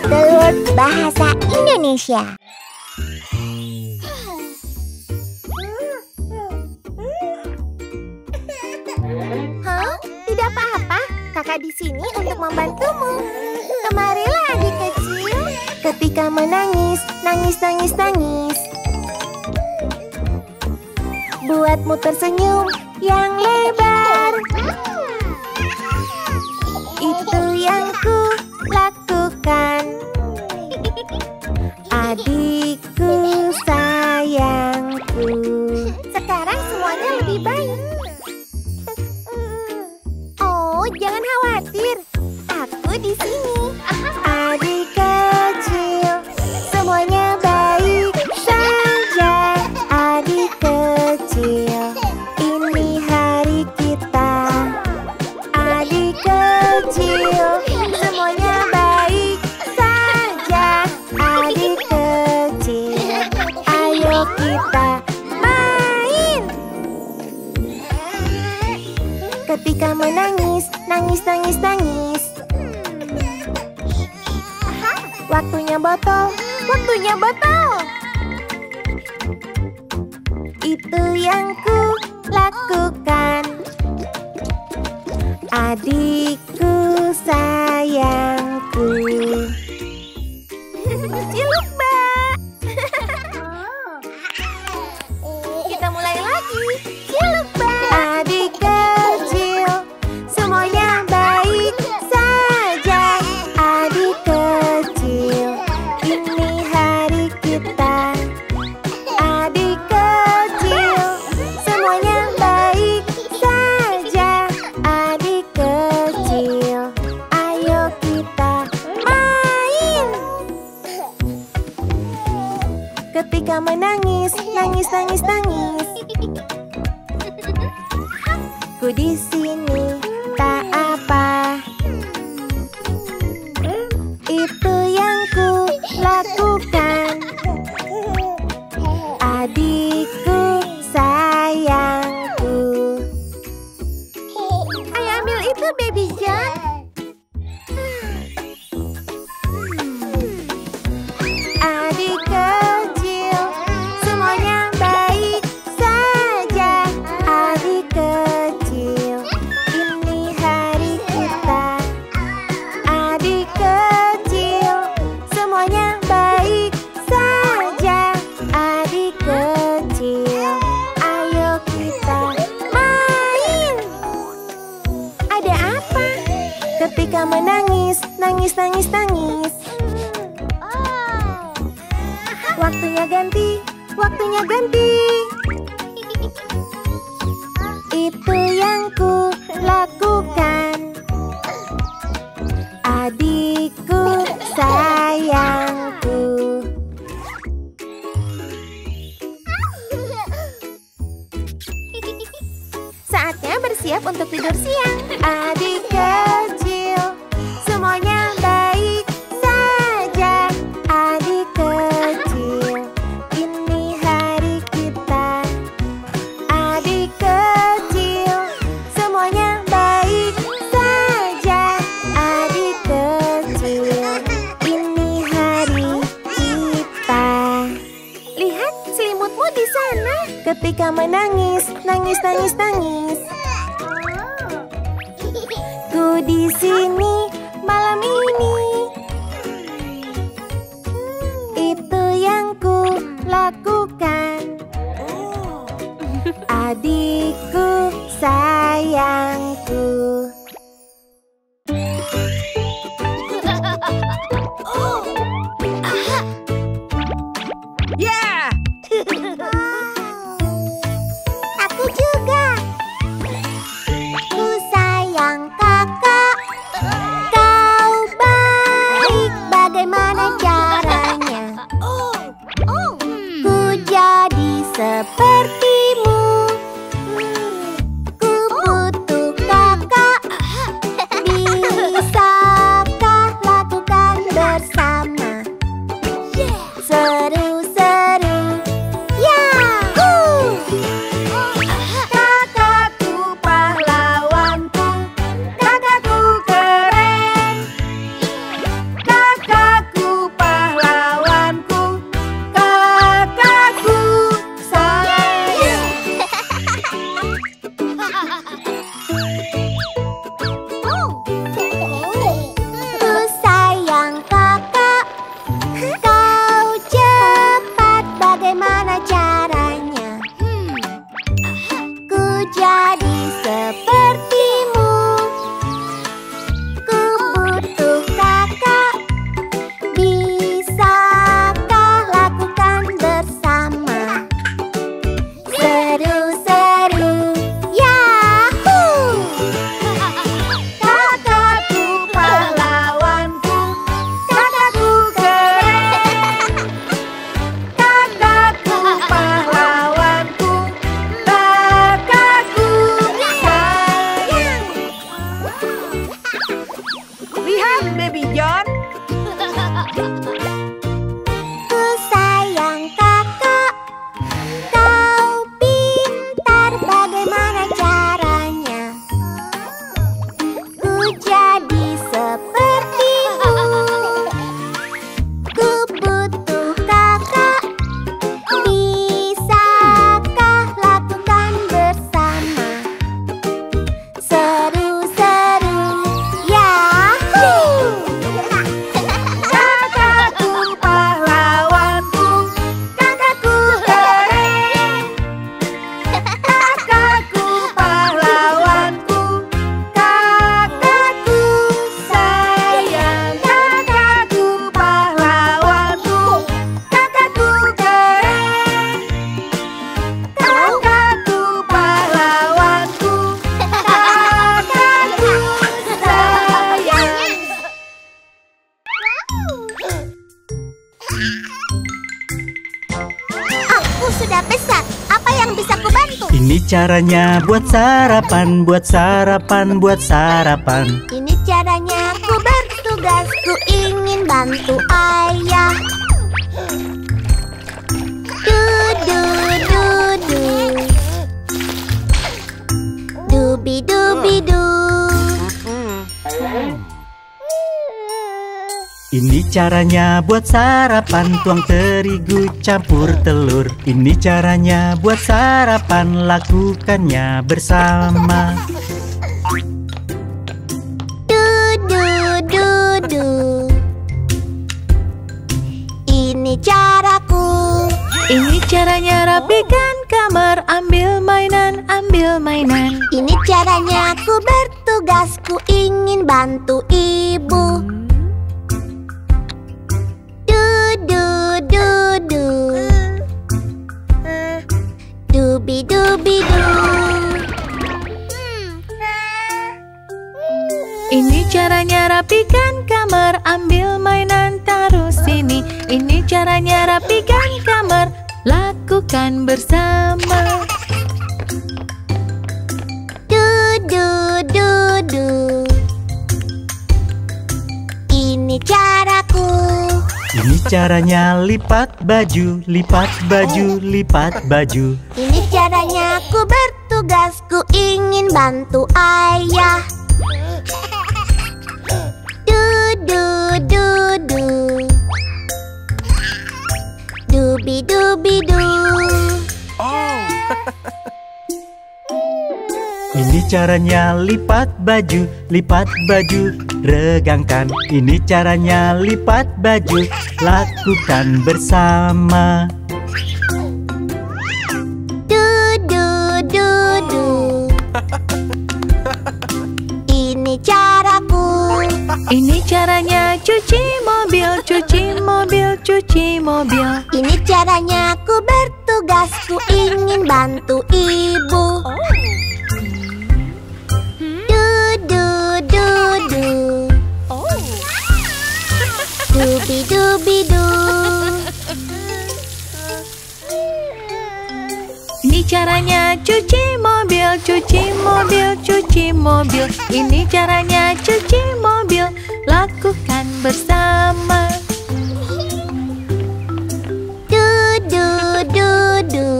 Telur Bahasa Indonesia. Huh? Tidak apa-apa, kakak di sini untuk membantumu. Kemarilah adik kecil. Ketika menangis, nangis, nangis, nangis. Buatmu tersenyum yang lebar. tentunya batal. mana? Ketika menangis, nangis, nangis, nangis. Ku di sini malam ini. Itu yang ku lakukan. Adikku sayangku. Sarapan, buat sarapan, buat sarapan. Ini caranya ku bertugas, ku ingin bantu ayah. Caranya buat sarapan, tuang terigu campur telur. Ini caranya buat sarapan, lakukannya bersama. Du du du du. Ini caraku. Ini caranya rapikan kamar, ambil mainan, ambil mainan. Ini caranya ku bertugas, ku ingin bantu ibu. Rapikan kamar, ambil mainan, taruh sini. Ini caranya rapikan kamar, lakukan bersama. Du du du du. Ini caraku. Ini caranya lipat baju, lipat baju, lipat baju. Ini caranya ku bertugas, ku ingin bantu ayah. Du du du du. Dubi dubi du. Ini caranya lipat baju, lipat baju, regangkan. Ini caranya lipat baju, lakukan bersama. Ini caranya cuci mobil, cuci mobil, cuci mobil. Ini caranya ku bertugas, ku ingin bantu ibu. Du du du du. Dubi dubi du. Ini caranya cuci mobil, cuci mobil, cuci mobil. Ini caranya cuci mobil, lakukan bersama. Du du du du.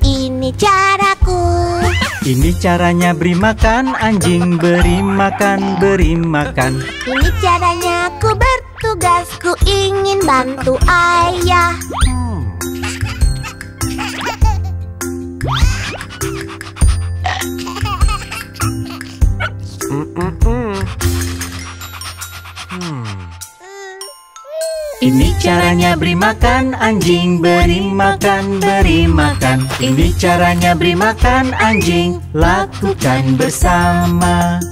Ini caraku. Ini caranya beri makan anjing, beri makan, beri makan. Ini caranya ku bertugas, ku ingin bantu ayah. Ini caranya beri makan anjing, beri makan, beri makan. Ini caranya beri makan anjing, lakukan bersama.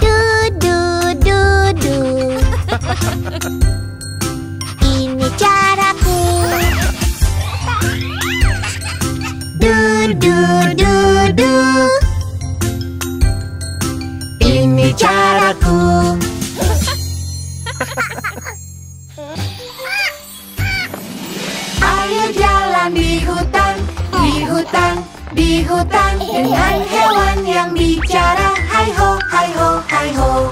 Du du du du. Ini caraku. Du du du du. Ini caraku. Ayo jalan di hutan, di hutan, di hutan Dengan hewan yang bicara. Hai ho, hai ho, hai ho.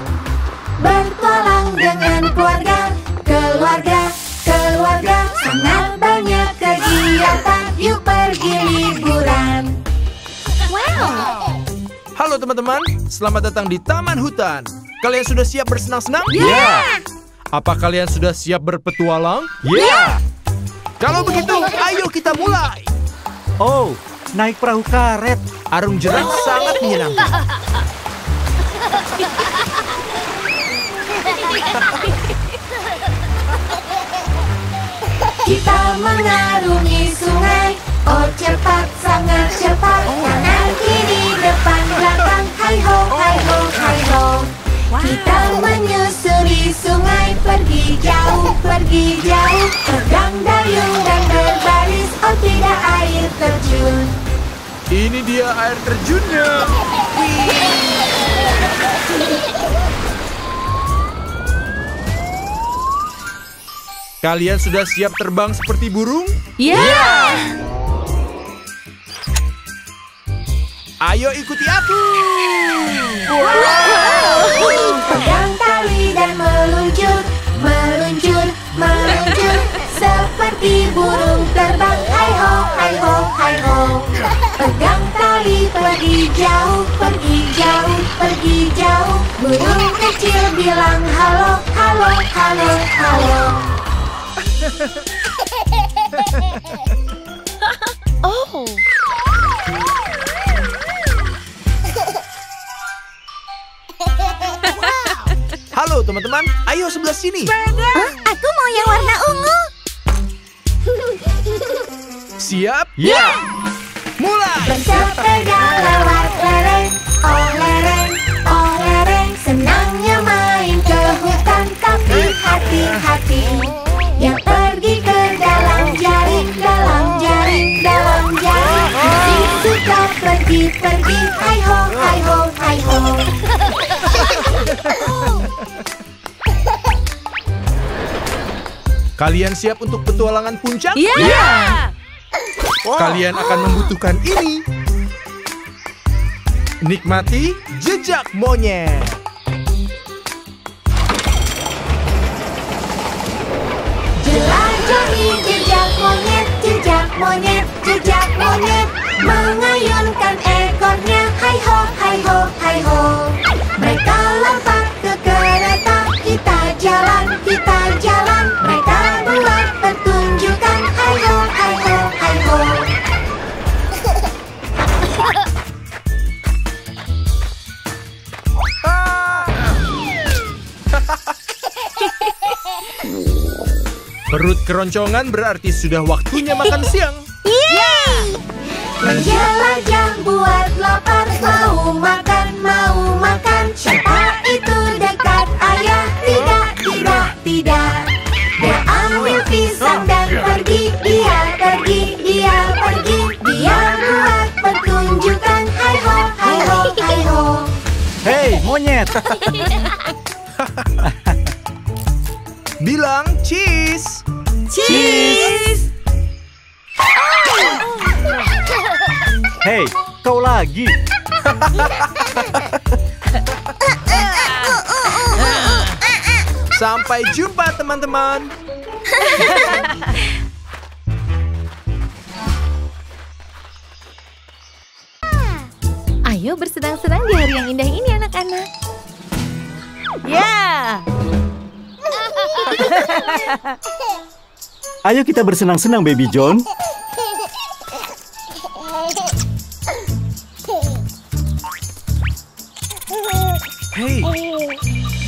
Bertualang dengan keluarga, keluarga, keluarga. Sangat banyak kegiatan, yuk pergi liburan Halo teman-teman, selamat datang di Taman Hutan. Kalian sudah siap bersenang-senang? Ya, Apa kalian sudah siap berpetualang? ya. Kalau begitu, ayo kita mulai. Oh, naik perahu karet. Arung jeram sangat menyenangkan. Kita mengarungi sungai Oh cepat, sangat cepat Kanan kiri, depan belakang Hai ho, hai ho, hai ho Kita menyusuri sungai Pergi jauh, pergi jauh Pegang dayung dan berbaris Oh tidak air terjun Ini dia air terjunnya. Kalian sudah siap terbang seperti burung? Ya. Ayo ikuti aku. Pegang tali dan meluncur, meluncur, meluncur. Seperti burung terbang. Hai ho, hai ho, hai ho. Pegang tali pergi jauh, pergi jauh, pergi jauh. Burung kecil bilang halo, halo, halo, halo Halo teman-teman, ayo sebelah sini. Hah? Aku mau yang warna ungu. Siap? Ya. Mulai. Bersepeda lewat lereng, oh lereng, oh lereng Senangnya main ke hutan tapi hati-hati Yang pergi ke dalam jaring, dalam jaring, dalam jaring suka pergi-pergi, hai ho, hai ho, hai ho Kalian siap untuk petualangan puncak? Ya. Kalian akan membutuhkan ini. Nikmati jejak monyet. Jelajahi jejak monyet, jejak monyet, jejak monyet Mengayunkan ekornya, hai ho, hai ho, hai ho Mereka lompat ke kereta, kita jalan, kita jalan. Mereka buat pertunjukan, hai ho, hai ho, hai ho. Perut keroncongan berarti sudah waktunya makan siang. Menjelajah buat lapar Mau makan, mau makan. Siapa itu dekat ayah? Tidak, tidak, tidak. Dia ambil pisang dan pergi. Dia pergi, dia pergi. Dia buat pertunjukan. Hai ho, hai ho, hai ho. Hei, monyet. Bilang cheese. Cheese Hei, kau lagi. Sampai jumpa teman-teman. Ayo bersenang-senang di hari yang indah ini anak-anak. Ayo kita bersenang-senang, Baby John. Hei,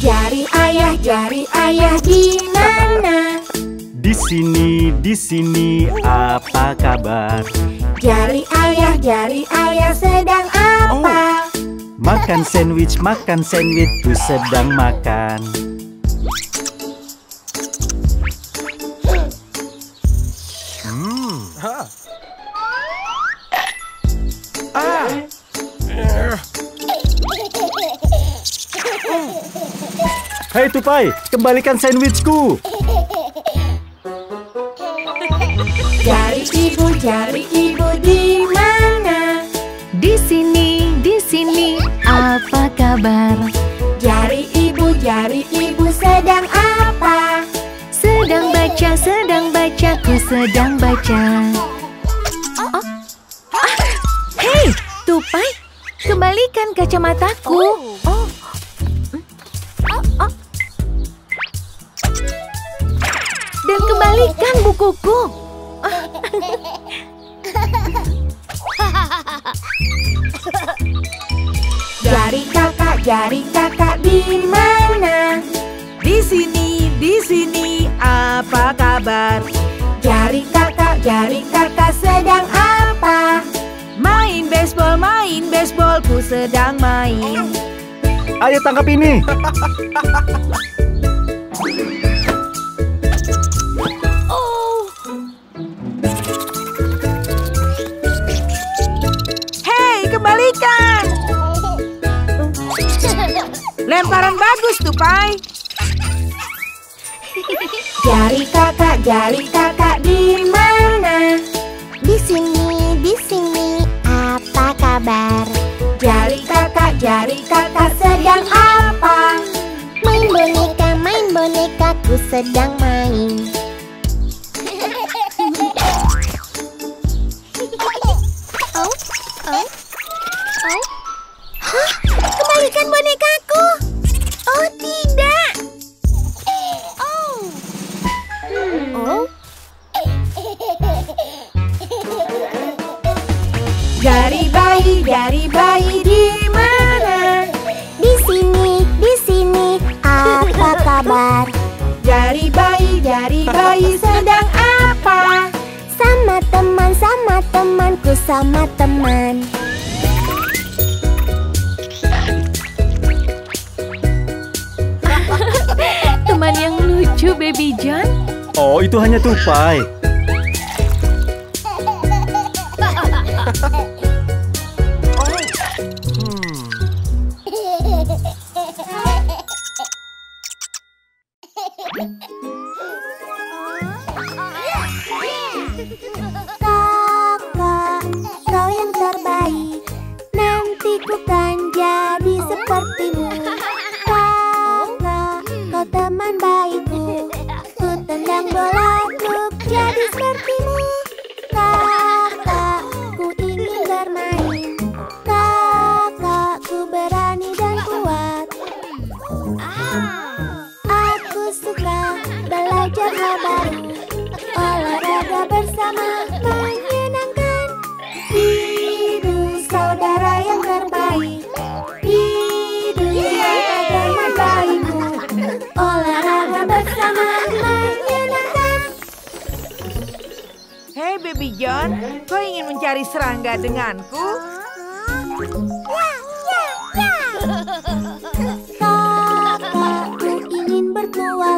Jari ayah, jari ayah di mana? Di sini, di sini, apa kabar? Jari ayah, jari ayah sedang apa? Makan sandwich, makan sandwich, ku sedang makan. Hei Tupai, kembalikan sandwichku. Jari ibu, jari ibu di mana? Di sini, di sini, apa kabar? Jari ibu, jari ibu sedang apa? Sedang baca, sedang baca, ku sedang baca. Oh. Ah, Hei, Tupai, kembalikan kacamataku. Oh. Kembalikan bukuku. Jari kakak, jari kakak di mana? Di sini, di sini, apa kabar? Jari kakak, jari kakak sedang apa? Main baseball, main baseball, ku sedang main. Ayo tangkap ini. Kembalikan. Lemparan bagus tuh, Pai. Jari kakak, jari kakak di mana? Di sini, di sini. Apa kabar? Jari kakak, jari kakak sedang apa? Main boneka, main boneka, ku sedang main. Kembalikan bonekaku! Oh, tidak! Oh! Oh? Dari bayi, dari bayi di mana? Di sini, di sini, apa kabar? Dari bayi, dari bayi sedang apa? Sama teman, sama temanku, sama teman teman yang lucu, Baby John? Oh, itu hanya tupai. dari serangga denganku? Ya, ya, ya. Kakakku ingin berdua.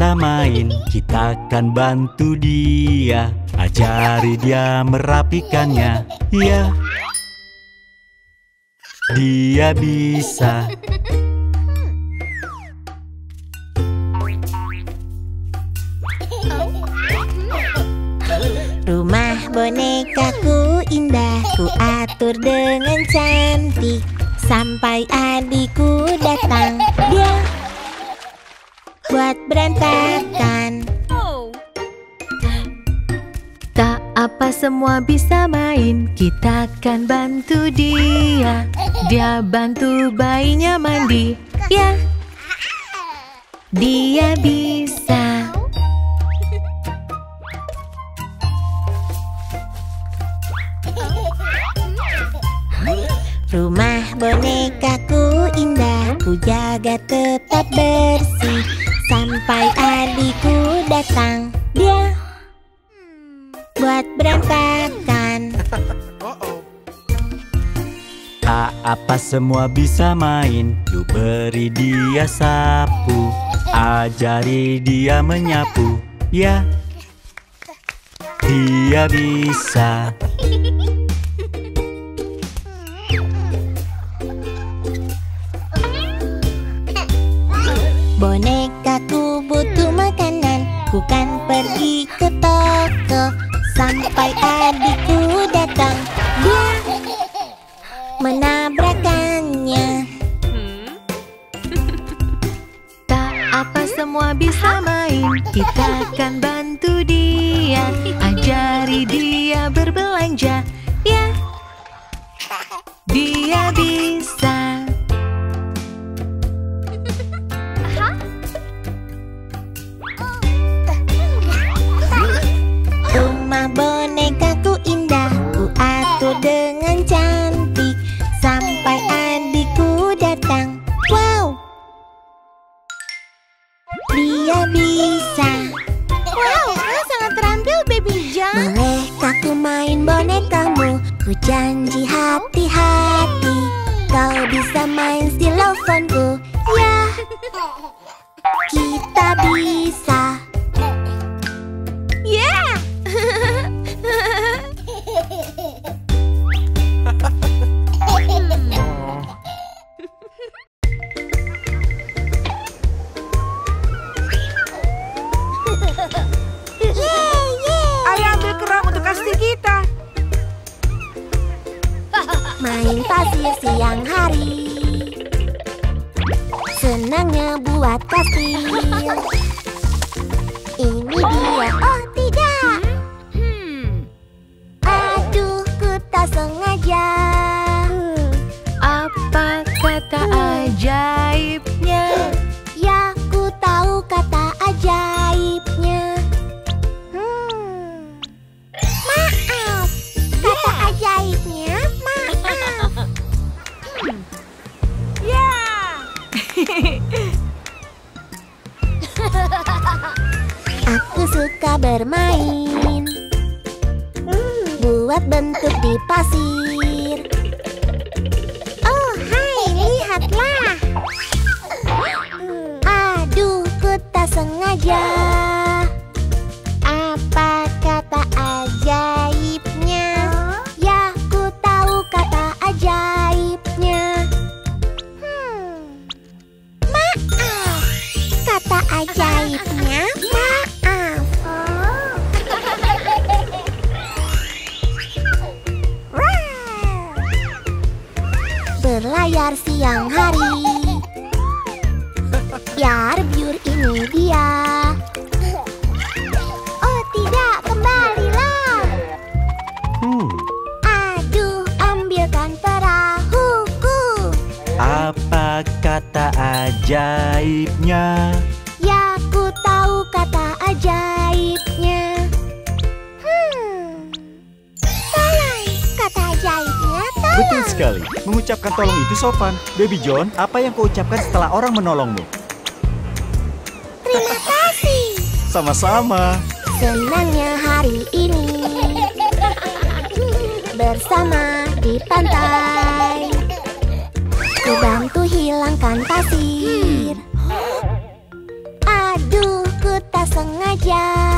Bisa main. Kita akan bantu dia. Ajari dia merapikannya. Ya. Dia bisa buat berantakan Tak apa semua bisa main. Lu beri dia sapu. Ajari dia menyapu. Ya Dia bisa. Bonekaku butuh makanan. Ku kan pergi ke toko Sampai adikku datang. Dia menabrakannya. Tak apa semua bisa main. Kita akan bantu dia. Ajari dia berbelanja. Ya. Dia bisa Bolehkah ku main bonekamu. Ku janji hati-hati. Kau bisa main stilofonku Ya. Kita bisa Main pasir siang hari. Senangnya buat kasir Ini dia. Oh suka bermain. Buat bentuk di pasir. Oh hai lihatlah. Aduh ku tak sengaja siang hari. Biar biur ini dia. Oh tidak, kembalilah. Hmm, Aduh, ambilkan perahuku. Apa kata ajaibnya? sekali. Mengucapkan tolong itu sopan. Baby John, apa yang kau ucapkan setelah orang menolongmu? Terima kasih. Sama-sama. Senangnya hari ini bersama di pantai. Ku bantu hilangkan pasir. Aduh, ku tak sengaja.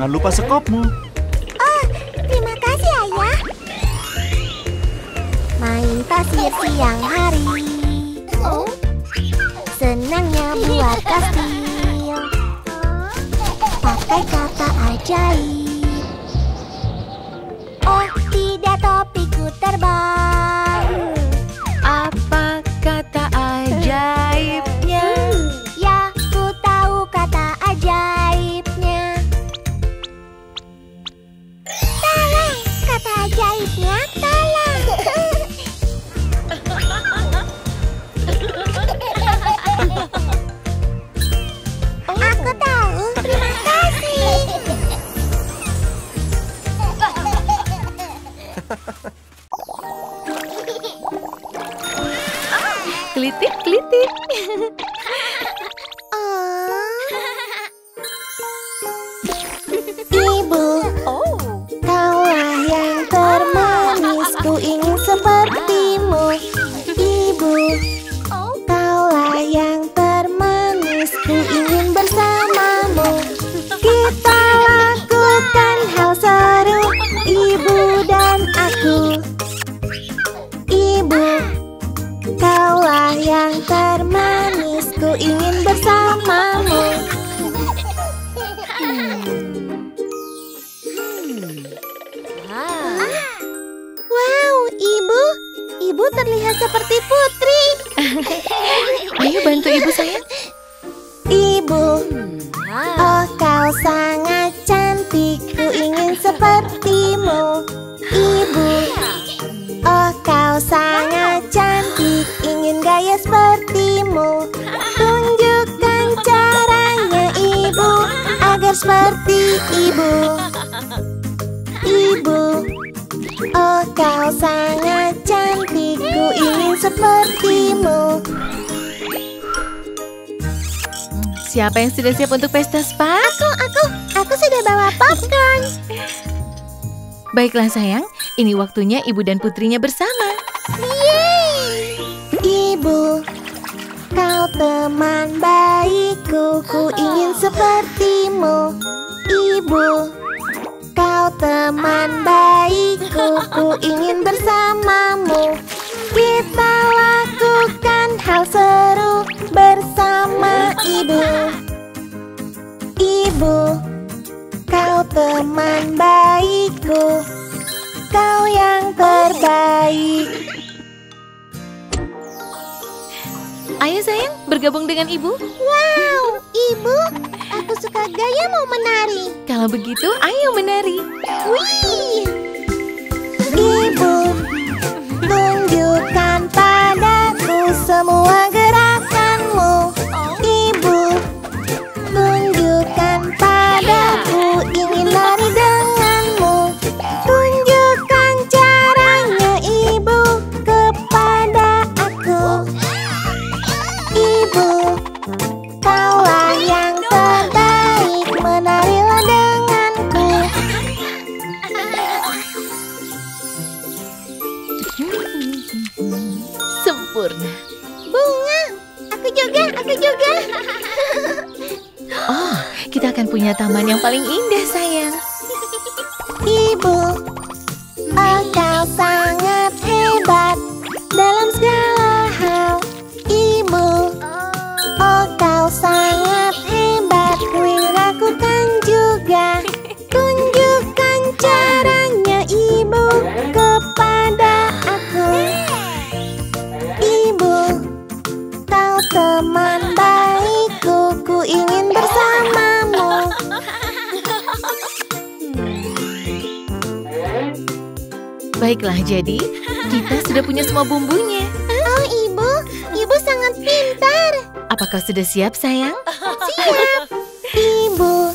Jangan lupa sekopmu. Oh, terima kasih, Ayah. Main pasir siang hari. Oh. Senangnya buat kastil. Pakai kata ajaib. Oh, tidak topiku terbang. Siapa yang sudah siap untuk pesta spa? Aku, aku, aku sudah bawa popcorn. Baiklah sayang, ini waktunya ibu dan putrinya bersama. juga. Oh, kita akan punya taman yang paling indah, sayang. Ibu, Baiklah, jadi kita sudah punya semua bumbunya. Oh, Ibu. Ibu sangat pintar. Apakah sudah siap, sayang? Siap. Ibu,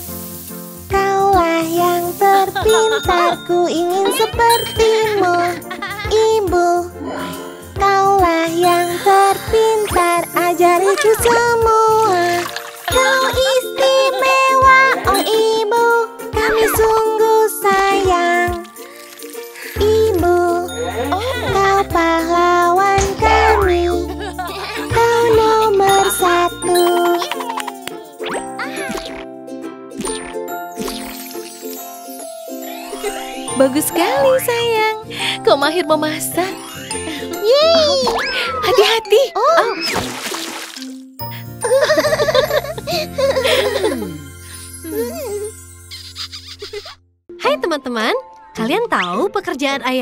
kaulah yang terpintar. Ku ingin seperti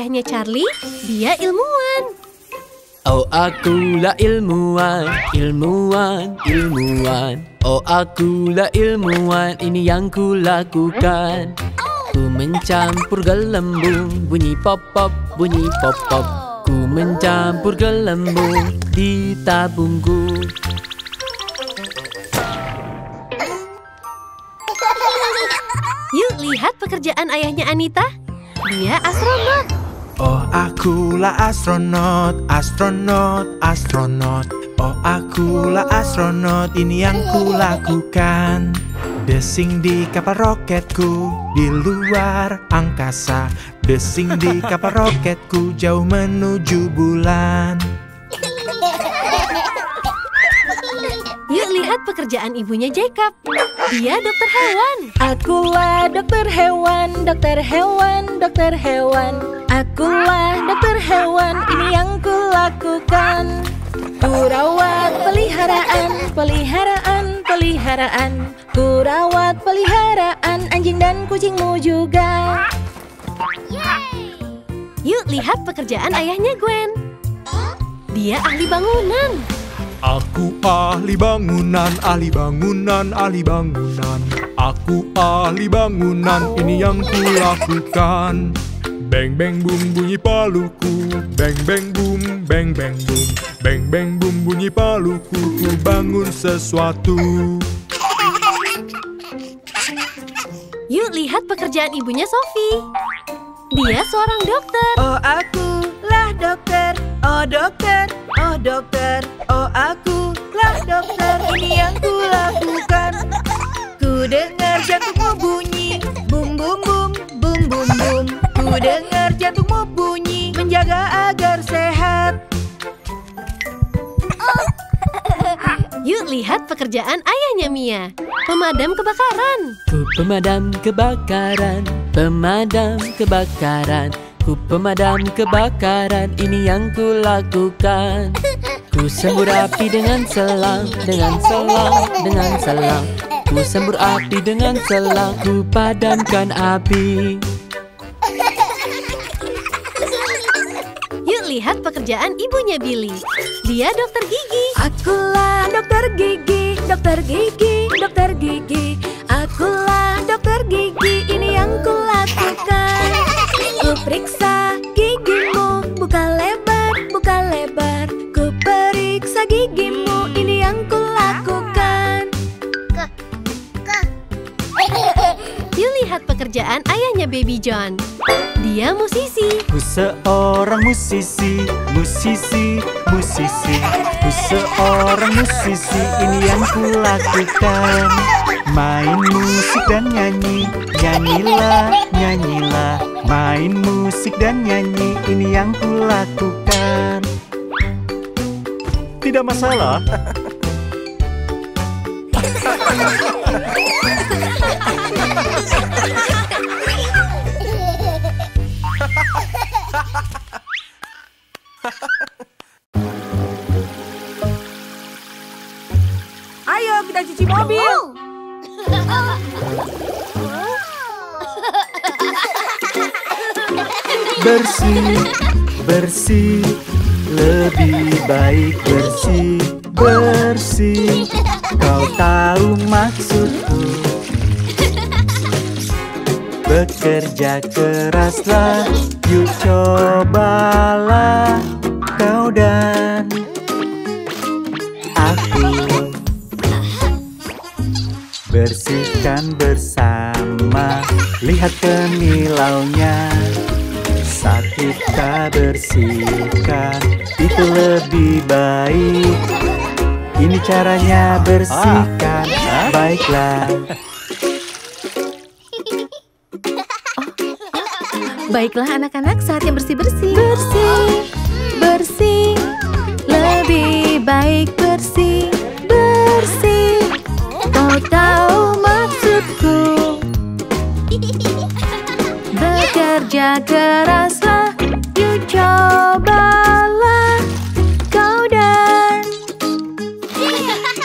ayahnya Charlie? Dia ilmuwan. Oh akulah ilmuwan, ilmuwan, ilmuwan Oh akulah ilmuwan, ini yang ku lakukan Ku mencampur gelembung, bunyi pop pop, bunyi pop pop Ku mencampur gelembung di tabungku Yuk lihat pekerjaan ayahnya Anita. Dia astronot. Akulah astronot, astronot, astronot Oh akulah astronot, ini yang ku lakukan Desing di kapal roketku, di luar angkasa Desing di kapal roketku, jauh menuju bulan Yuk lihat pekerjaan ibunya Jacob. Dia dokter hewan. Akulah dokter hewan, dokter hewan, dokter hewan. Akulah dokter hewan, ini yang ku lakukan. Ku rawat peliharaan, peliharaan, peliharaan. Ku rawat peliharaan anjing dan kucingmu juga. Yuk lihat pekerjaan ayahnya Gwen. Dia ahli bangunan. Aku ahli bangunan, ahli bangunan, ahli bangunan Aku ahli bangunan, ini yang ku lakukan Bang bang boom bunyi paluku. Bang bang boom, bang bang boom Bang bang boom bunyi paluku. Ku bangun sesuatu. Yuk lihat pekerjaan ibunya Sophie. Dia seorang dokter. Oh akulah dokter, oh dokter, oh dokter, oh akulah dokter, ini yang ku lakukan. Ku dengar jantungmu bunyi, bum bum bum, bum bum bum. Ku dengar jantungmu bunyi, menjaga agar sehat. Yuk lihat pekerjaan ayahnya Mia. Pemadam kebakaran. Ku pemadam kebakaran, pemadam kebakaran Ku pemadam kebakaran, ini yang ku lakukan Ku sembur api dengan selang, dengan selang, dengan selang Ku sembur api dengan selang, ku padamkan api Yuk lihat pekerjaan ibunya Billy. Dia dokter gigi. Akulah dokter gigi, dokter gigi, dokter gigi. Akulah dokter gigi, ini yang ku lakukan. Ku periksa pekerjaan ayahnya Baby John. Dia musisi. Ku seorang musisi, musisi, musisi. Ku seorang musisi, ini yang ku lakukan Main musik dan nyanyi, nyanyilah, nyanyilah. Main musik dan nyanyi, ini yang ku lakukan Tidak masalah. Ayo kita cuci mobil. Bersih, bersih, lebih baik bersih, bersih. Kau tahu maksudku. Bekerja keraslah, yuk cobalah Kau dan aku Bersihkan bersama. Lihat kemilaunya Saat kita bersihkan Itu lebih baik. Ini caranya bersihkan. Baiklah. Baiklah anak-anak, saatnya bersih-bersih. Bersih, bersih, lebih baik bersih, bersih. Kau tahu maksudku. Bekerja Bekerja keraslah Yuk cobalah. Kau dan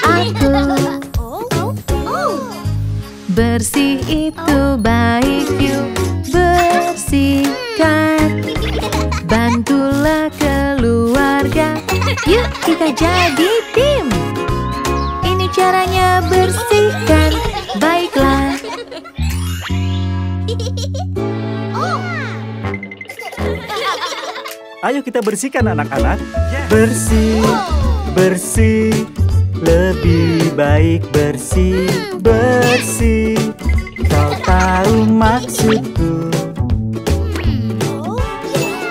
Aku. Bersih itu baik yuk Bersihkan. Bantulah keluarga Yuk kita jadi tim Ayo kita bersihkan anak-anak. Bersih, bersih, lebih baik bersih, bersih. Kau tahu maksudku.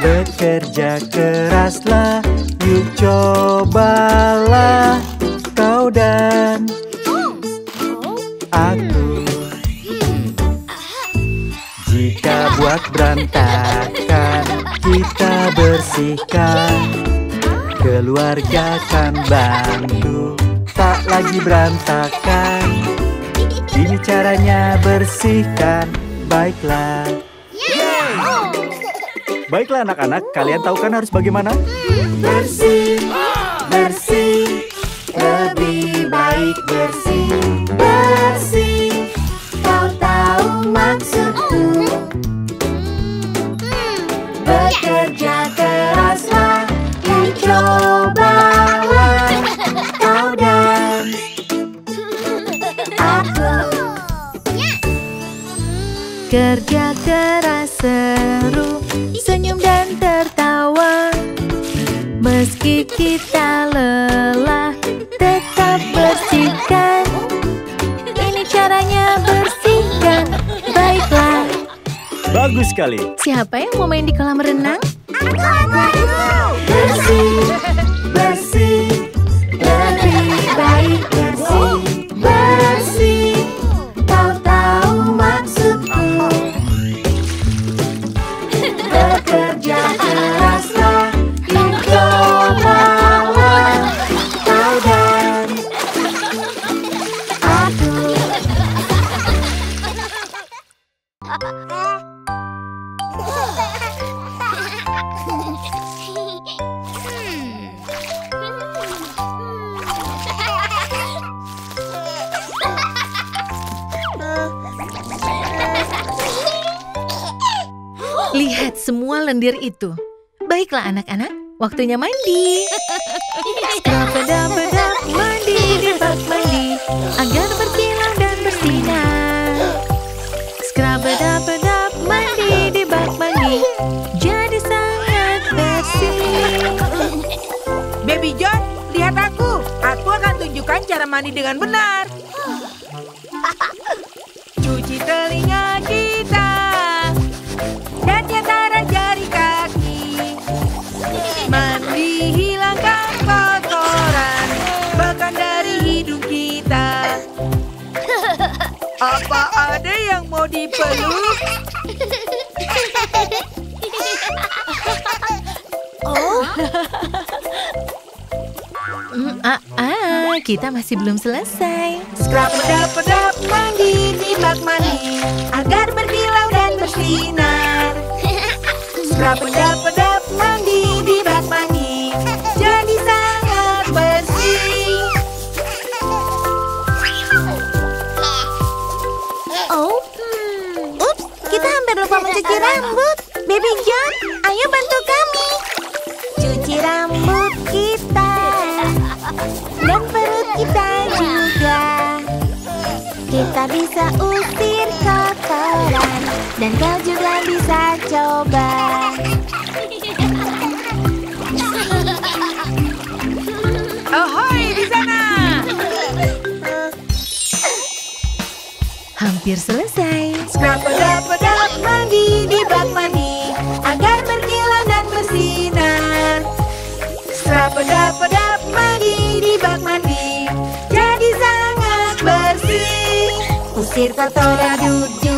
Bekerja keraslah, yuk cobalah kau dan aku. Jika buat berantakan, kita bersihkan. Keluarga kan bantu, tak lagi berantakan. Ini caranya bersihkan, baiklah. Baiklah anak-anak, kalian tahu kan harus bagaimana? Bersih, bersih, lebih baik bersih, bersih. Kerja keras seru Senyum dan tertawa. Meski kita lelah Tetap bersihkan. Ini caranya bersihkan. Baiklah. Bagus sekali. Siapa yang mau main di kolam renang? Bersih, bersih, waktunya mandi. Skrabedabedab, mandi di bak mandi agar berkilau dan bersinar. Skrabedabedab, mandi di bak mandi jadi sangat bersih. Baby John, lihat aku. Aku akan tunjukkan cara mandi dengan benar. Kita masih belum selesai. Scrub pedap-pedap mandi di bak mandi agar berkilau dan bersinar. Scrub pedap-pedap bisa usir kotoran dan kau juga bisa coba. Ahoy di sana! Hampir selesai. Usir kotoran dudu,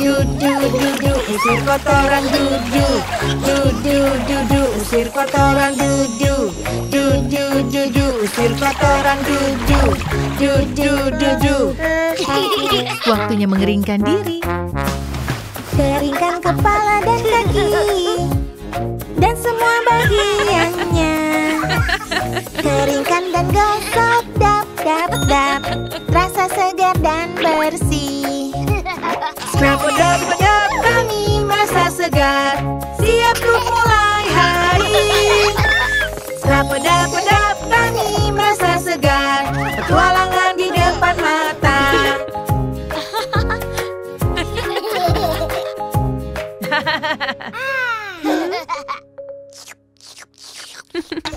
dudu, dudu, usir kotoran dudu, dudu, dudu, usir kotoran dudu, dudu, dudu, usir kotoran dudu, dudu, dudu. Waktunya mengeringkan diri. Segar dan bersih. Pedap pedap kami merasa segar. Siap untuk mulai hari. Pedap pedap kami merasa segar. Petualangan di depan mata.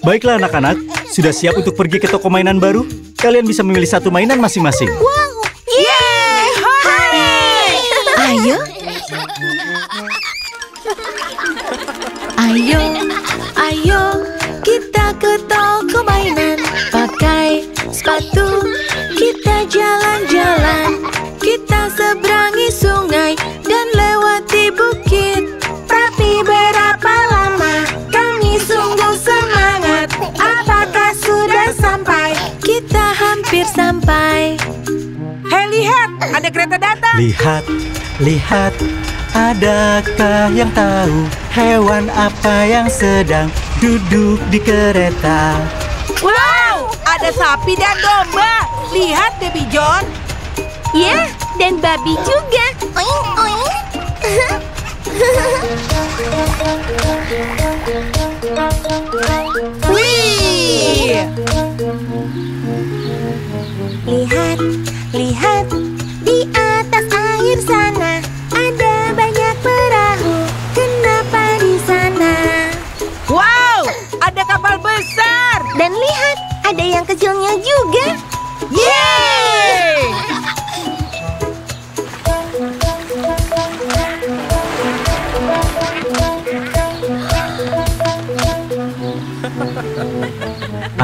Baiklah anak-anak, sudah siap untuk pergi ke toko mainan baru? Kalian bisa memilih satu mainan masing-masing. Wow, mainan. Pakai sepatu, kita jalan-jalan. Kita seberangi sungai dan lewati bukit. Tapi berapa lama kami sungguh semangat Apakah sudah sampai? Kita hampir sampai. Hei lihat, ada kereta datang Lihat, lihat, adakah yang tahu hewan apa yang sedang duduk di kereta? Wow, ada sapi dan domba. Lihat Debbie John. Ya, dan babi juga. Oing, oing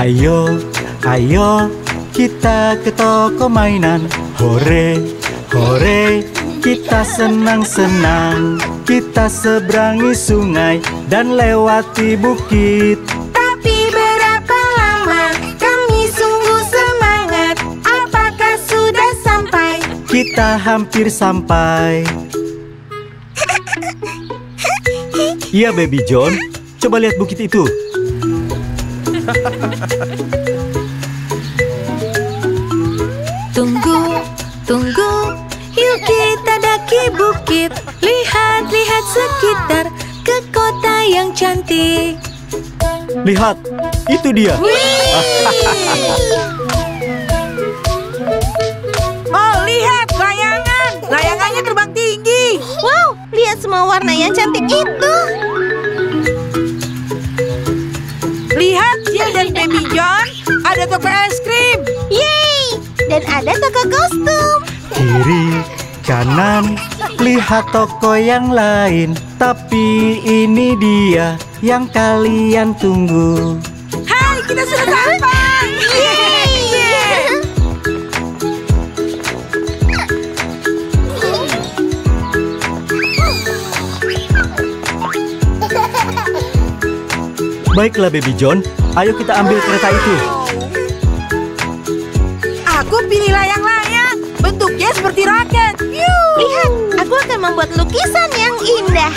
Ayo, ayo, kita ke toko mainan. Hore, hore, kita senang-senang. Kita seberangi sungai dan lewati bukit. Tapi berapa lama kami sungguh semangat Apakah sudah sampai? Kita hampir sampai. Iya, Baby John. Coba lihat bukit itu. Tunggu, tunggu, yuk kita daki bukit. Lihat-lihat sekitar ke kota yang cantik. Lihat, itu dia. Oh, lihat layangan Layangannya terbang tinggi Wow, lihat semua warna yang cantik itu ada toko kostum Kiri, kanan, lihat toko yang lain. Tapi ini dia yang kalian tunggu. Hai, kita sudah sampai Yeay! Baiklah Baby John, ayo kita ambil kereta itu. Layang-layang Bentuknya seperti roket. Yuh! Lihat, aku akan membuat lukisan yang indah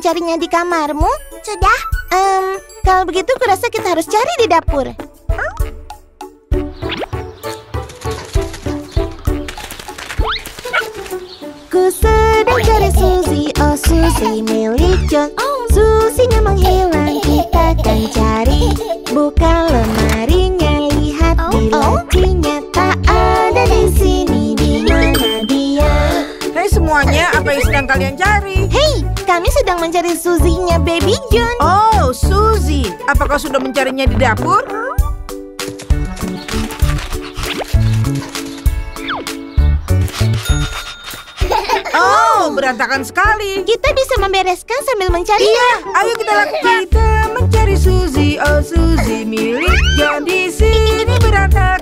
mencarinya di kamarmu? Sudah Em, Kalau begitu kurasa kita harus cari di dapur sedang mencari Suzinya Baby John Oh, Suzy. Apakah sudah mencarinya di dapur? Oh, berantakan sekali. Kita bisa membereskan sambil mencari Iya, ayo kita lakukan. Kita mencari Suzy, oh Suzy milik John di sini berantakan.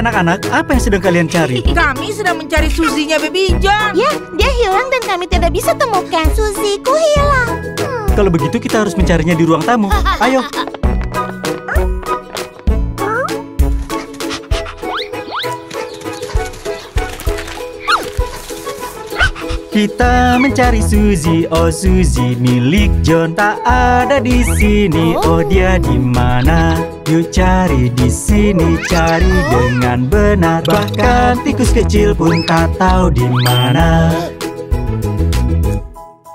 Anak-anak, apa yang sedang kalian cari? Kami sedang mencari Suzy-nya Baby John. Ya, dia hilang dan kami tidak bisa temukan Suziku hilang Hmm. Kalau begitu kita harus mencarinya di ruang tamu. Ayo. Kita mencari Suzy, oh Suzy milik John tak ada di sini. Oh dia di mana? Yuk cari di sini, cari dengan benar. Bahkan tikus kecil pun tak tahu di mana.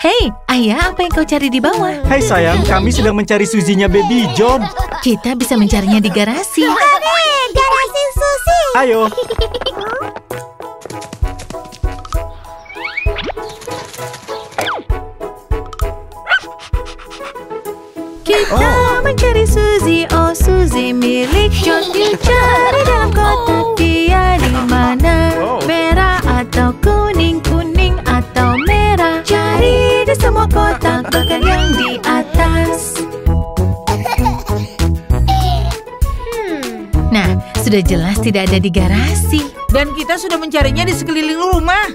Hei, ayah apa yang kau cari di bawah? Hai sayang, kami sedang mencari Suzy-nya Baby John. Kita bisa mencarinya di garasi. Garasi Susi Ayo. Suzy milik John. Cari dalam kotak dia di mana? Merah atau kuning, kuning atau merah? Cari di semua kotak, bahkan yang di atas. Nah, sudah jelas tidak ada di garasi. Dan kita sudah mencarinya di sekeliling rumah.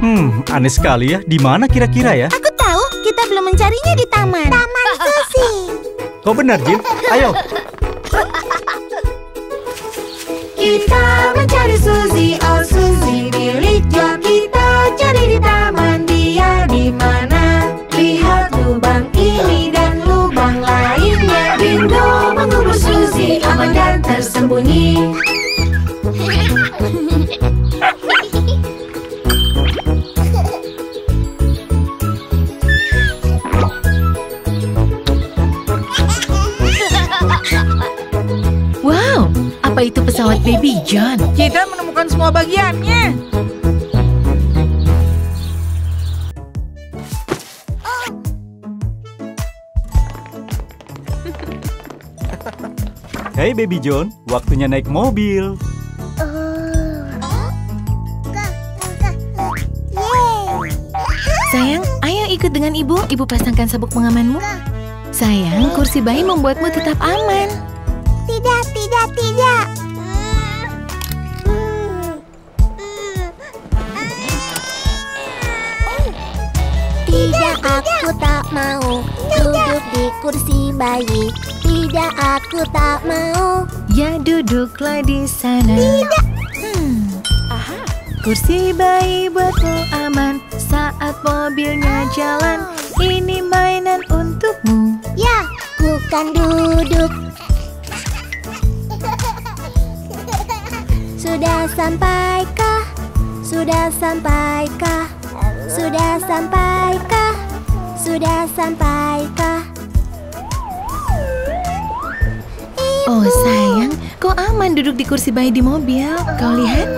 Hmm, aneh sekali ya. Di mana kira-kira ya? Aku tahu, kita belum mencarinya di taman Taman Susi Kau benar, Jim. Ayo. Kita mencari Suzy, oh Suzy milik John. Kita cari di taman dia di mana? Lihat lubang ini dan lubang lainnya. Bingo mengubur Suzy aman dan tersembunyi. Wow, apa itu pesawat Baby John? Kita menemukan semua bagiannya. Hei Baby John, waktunya naik mobil. Sayang, ayo ikut dengan ibu. Ibu pasangkan sabuk pengamanmu. Sayang, kursi bayi membuatmu tetap aman. Tidak, tidak, aku tak mau duduk di kursi bayi Tidak, aku tak mau Ya duduklah di sana. Tidak. Hmm. Kursi bayi buatmu aman saat mobilnya jalan. Ini mainan untukmu. Ya, ku kan duduk Sudah sampaikah? Sudah sampaikah? Sudah sampaikah? Sudah sampaikah? Oh sayang, kau aman duduk di kursi bayi di mobil. Kau lihat?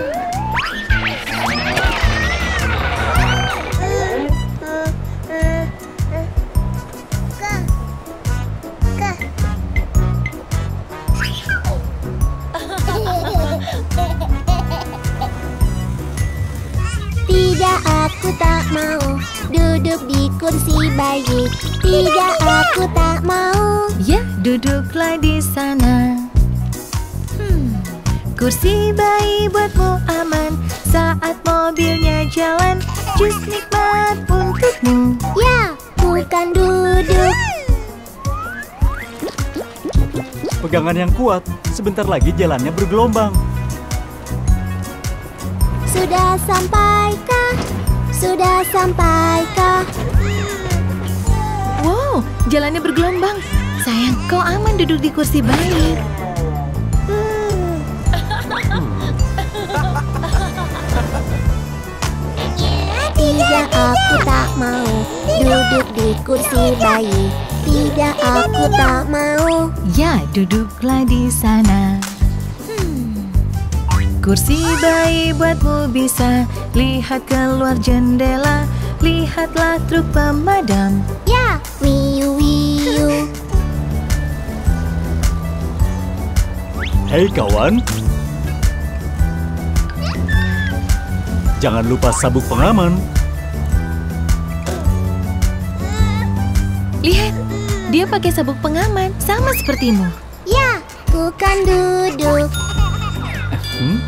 Bayi. Tidak, aku tak mau. Ya, duduklah di sana. Hmm. Kursi bayi buatmu aman saat mobilnya jalan. Jus nikmat untukmu. Ya, bukan duduk. Pegangan yang kuat. Sebentar lagi jalannya bergelombang. Sudah sampaikah? Sudah sampaikah? Wow, jalannya bergelombang. Sayang, kau aman duduk di kursi bayi. Tidak, aku tak mau duduk di kursi bayi. Tidak, aku tak mau. Ya, duduklah di sana. Kursi bayi buatmu bisa lihat keluar jendela Lihatlah truk pemadam. Ya, wiu wiu Hei kawan Jangan lupa sabuk pengaman Lihat, dia pakai sabuk pengaman sama sepertimu. Ya, bukan duduk hmm?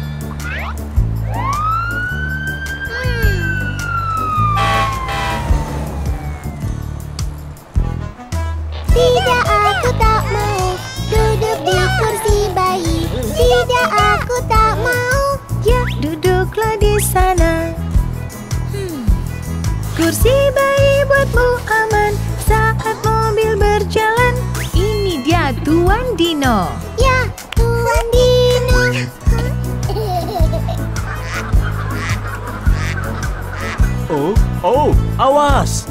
Tidak, aku tak mau Ya, duduklah di sana. Kursi bayi buatmu aman saat mobil berjalan. Ini dia Tuan Dino. Ya, Tuan Dino Oh, oh, awas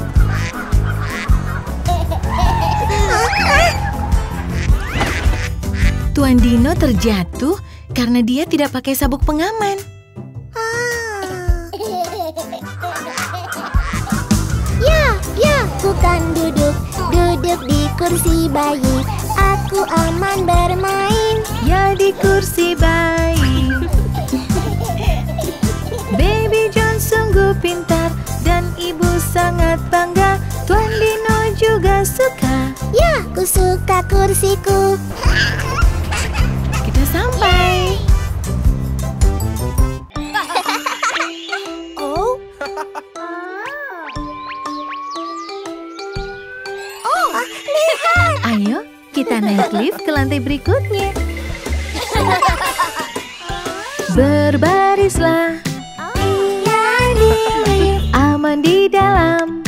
Tuan Dino terjatuh karena dia tidak pakai sabuk pengaman. Ya, ya, bukan duduk Duduk di kursi bayi Aku aman bermain Ya di kursi bayi. Baby John sungguh pintar dan ibu sangat bangga. Tuan Dino juga suka. Ya, ku suka kursiku kita naik lift ke lantai berikutnya. Berbarislah, Iya di lift aman di dalam.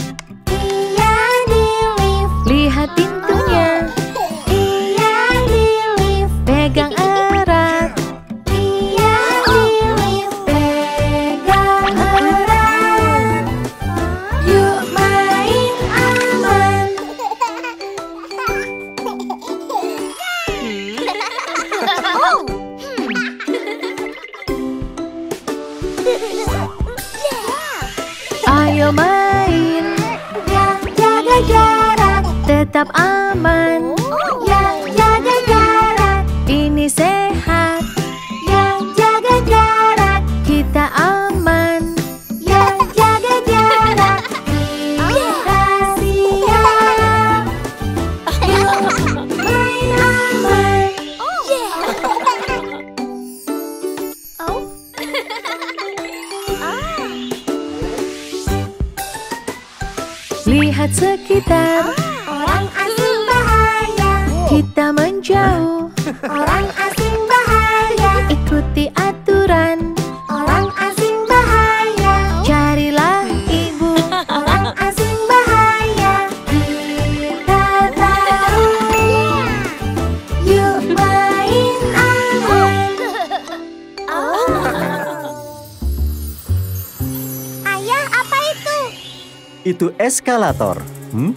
Eskalator hmm?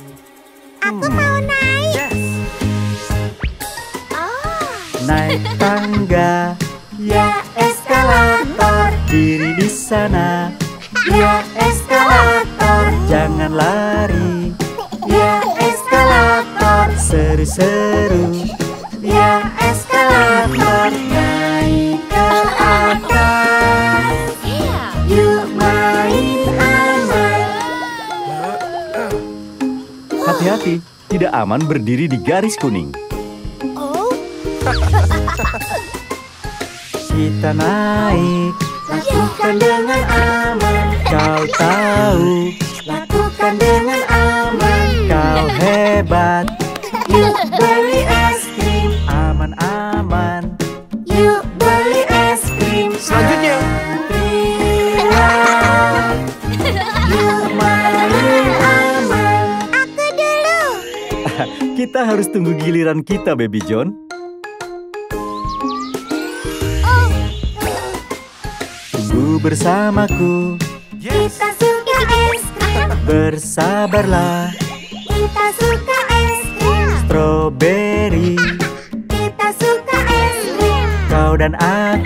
Tidak aman berdiri di garis kuning. Oh, Kita naik lakukan dengan aman Kau tahu. Lakukan dengan aman Kau hebat. Yuk beli Kita harus tunggu giliran kita, Baby John. Tunggu bersamaku. Kita suka es krim. Bersabarlah. Kita suka es krim. Strawberry. Kita suka es krim. Kau dan aku.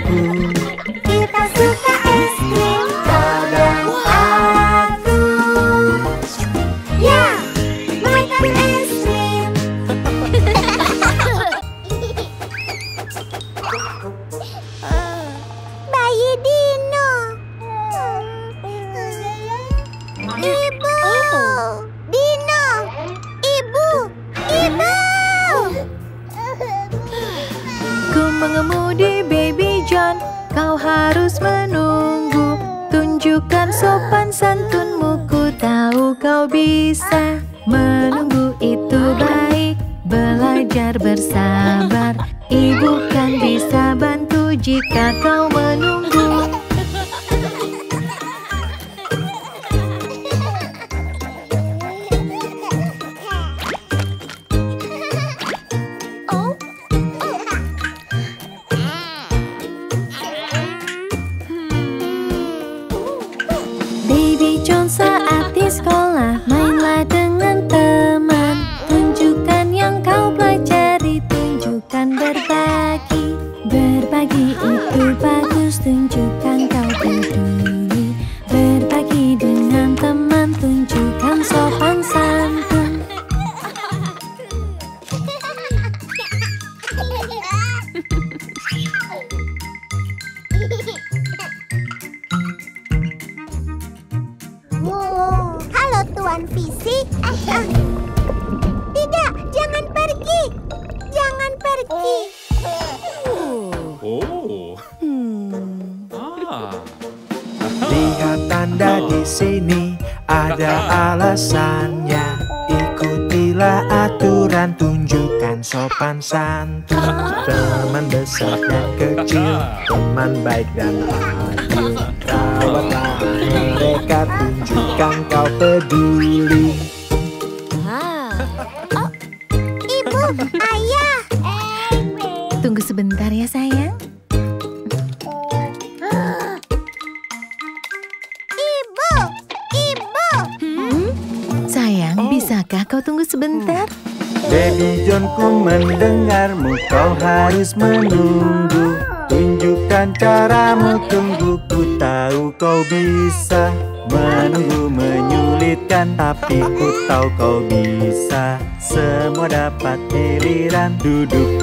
do do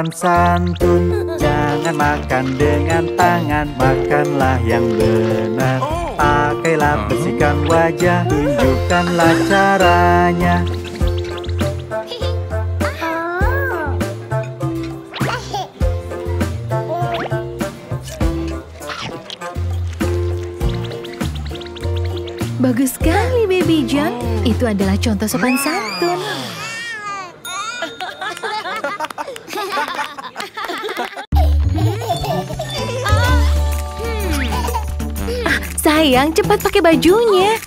sopan santun Jangan makan dengan tangan Makanlah yang benar Pakailah oh. bersihkan wajah Tunjukkanlah caranya Bagus sekali, Baby John. Itu adalah contoh sopan santun. Sayang, cepat pakai bajunya.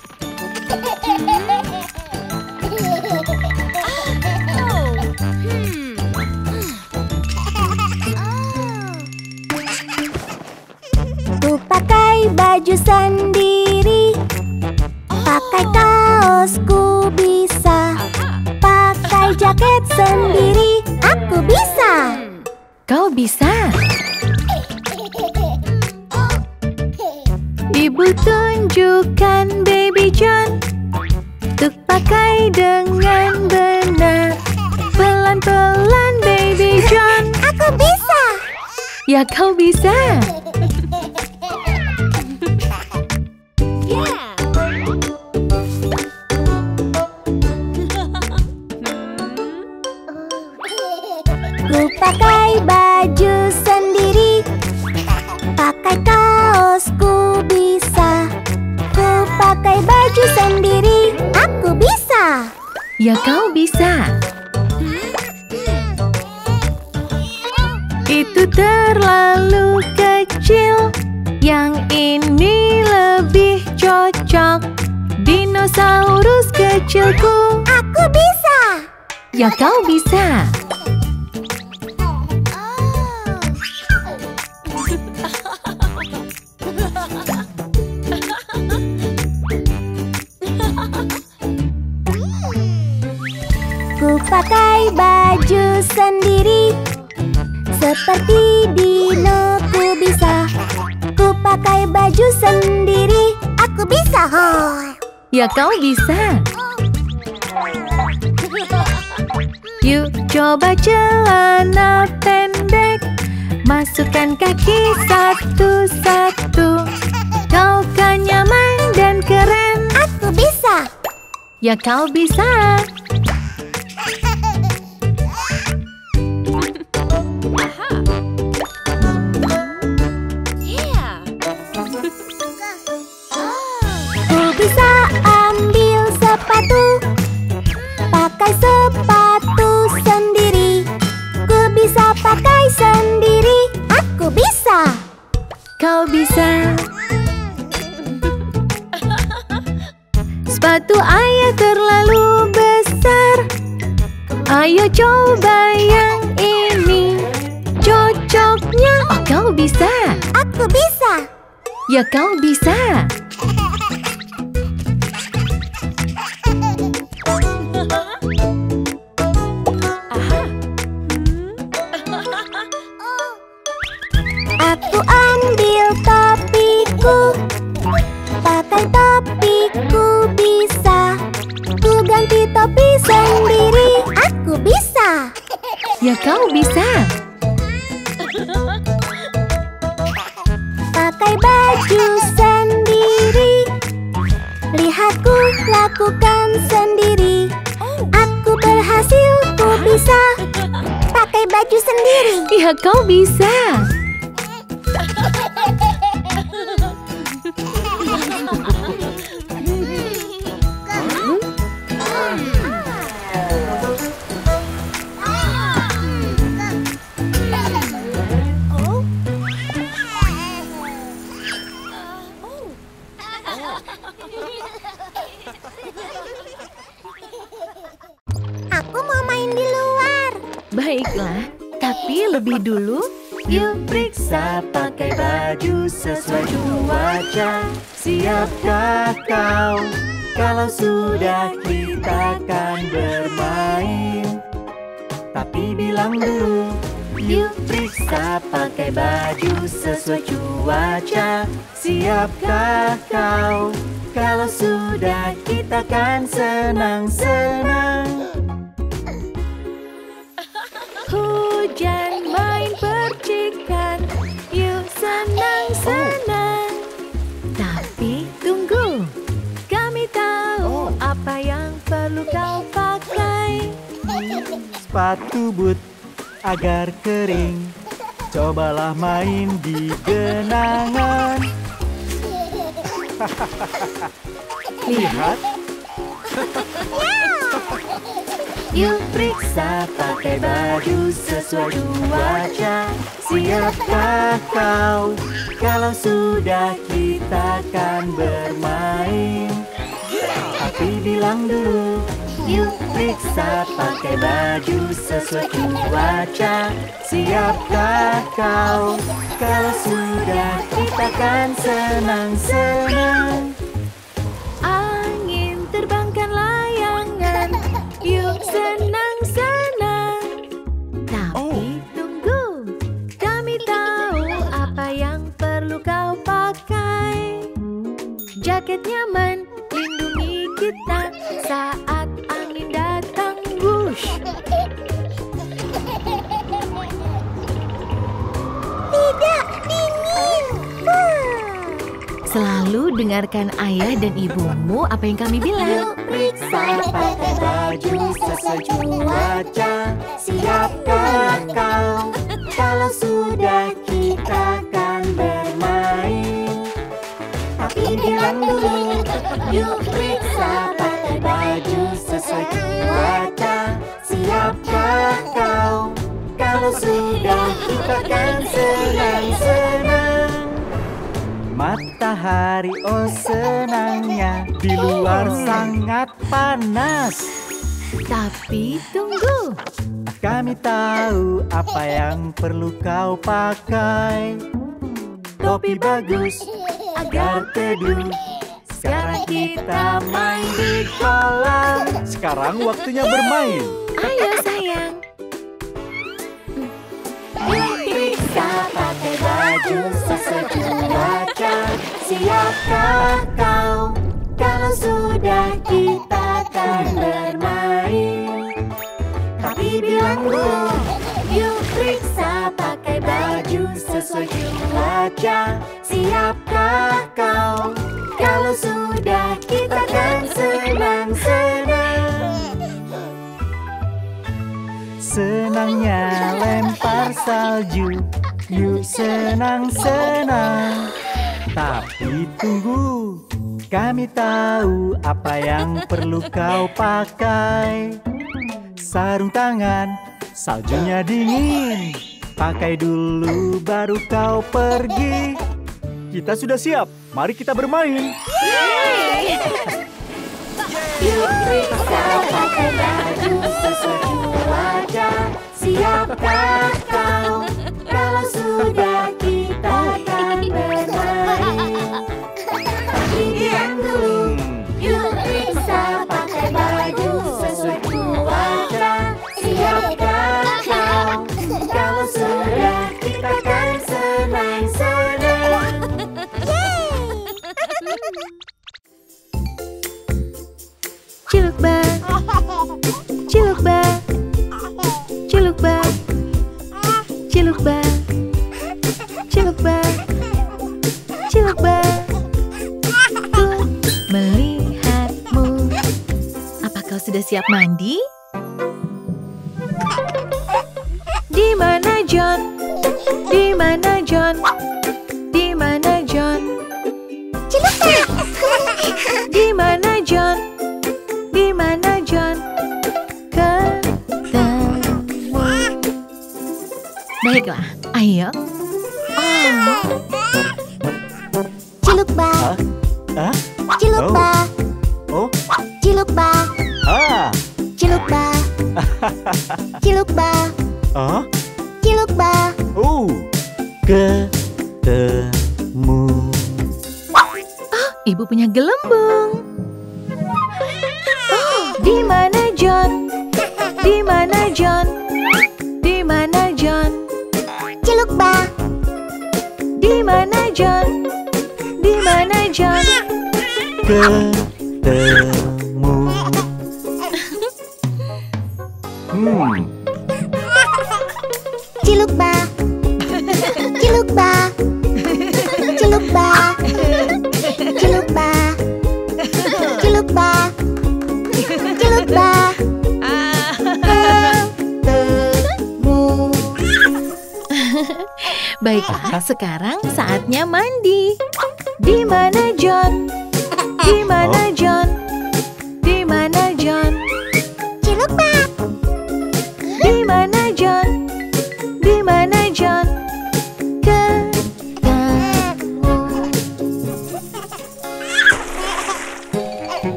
Calbi Yahoo! Yahoo! Bisa! pakai baju sesuai cuaca. Siapkah kau? Kalau sudah kita kan bermain. Tapi bilang dulu Yuk periksa pakai baju sesuai cuaca. Siapkah kau? Kalau sudah kita kan senang-senang. Ayah dan ibumu apa yang kami bilang. Yuk periksa pakai baju sesuai perlu kau pakai. Topi bagus agar teduh. Sekarang kita main di kolam. Sekarang waktunya bermain. ayo sayang. Periksa pakai baju sesuai cuaca Siapkah kau? Kalau sudah kita akan bermain Tapi bilang dulu cuaca Siapkah kau? Kalau sudah kita akan senang-senang Senangnya lempar salju. Yuk senang-senang. Tapi tunggu, kami tahu apa yang perlu kau pakai. Sarung tangan, saljunya dingin. Pakai dulu baru kau pergi. Kita sudah siap, mari kita bermain. Yuk periksa pakai baju sesuai cuaca Siapkah kau? Kalau sudah kita akan ciluk ba, ciluk ba, ciluk ba, ciluk ba, ciluk ba. Ku melihatmu. Apa kau sudah siap mandi? Di mana John? Di mana John? Di mana John? Di mana John? Baiklah, ayo. Oh, Ciluk ba, Hah? ciluk Oh. ba, Oh, ciluk ba, ah, ciluk ba, ciluk ba, ah, ciluk ba. oh, ketemu. ibu punya gelembung.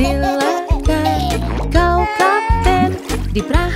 Silakan Kau kapten di perahu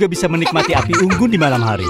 juga bisa menikmati api unggun di malam hari.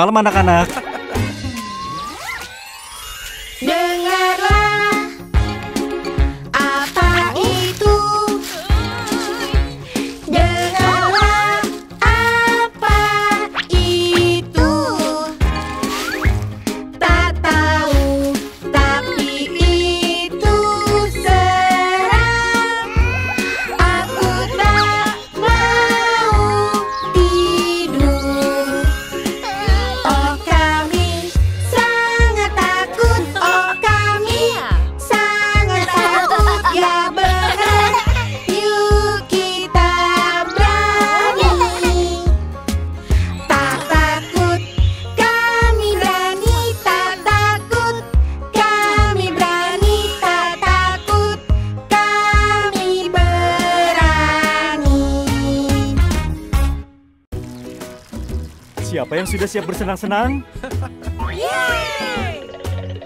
malam anak-anak. siap bersenang-senang?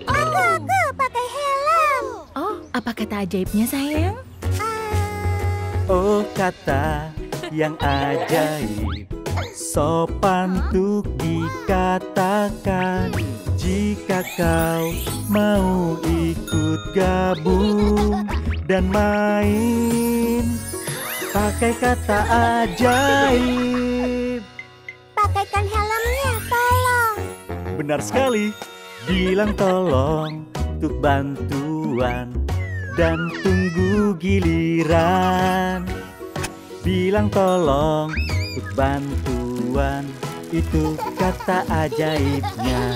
Aku, aku pakai helm. Oh, apa kata ajaibnya, sayang? Ah. Oh, kata yang ajaib. Sopan untuk dikatakan jika kau mau ikut gabung dan main pakai kata ajaib. benar sekali. Bilang tolong untuk bantuan Dan tunggu giliran. Bilang tolong untuk bantuan Itu kata ajaibnya.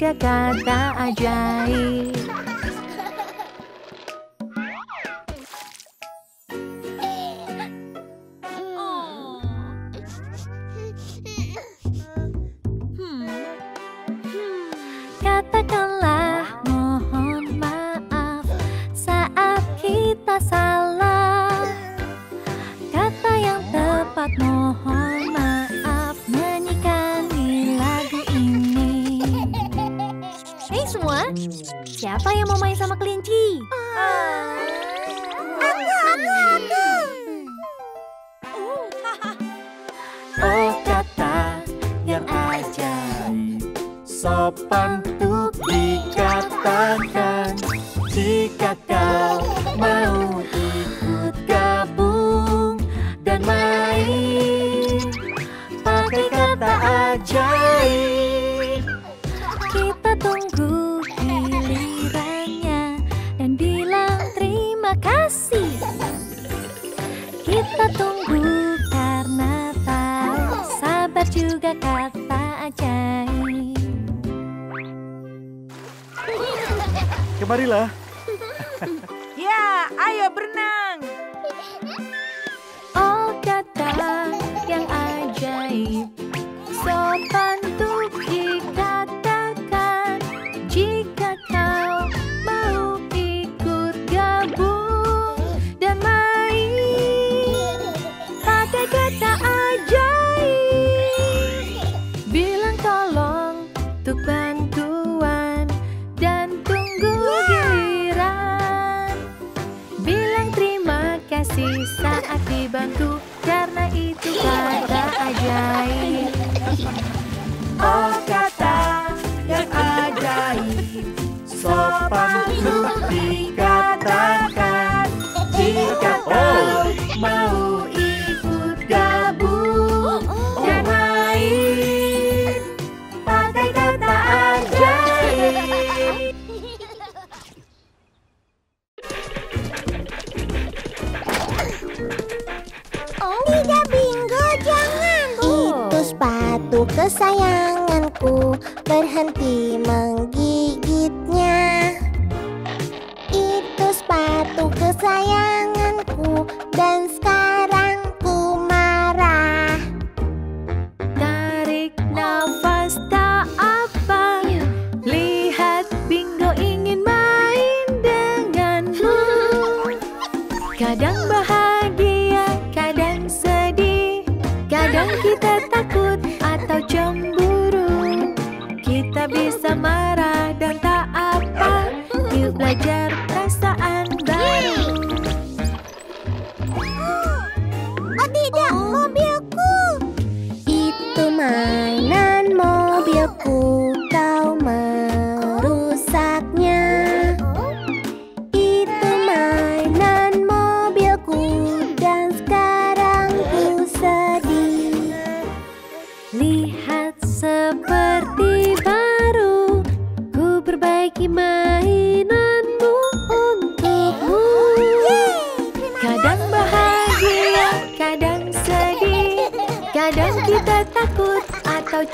kata ajaib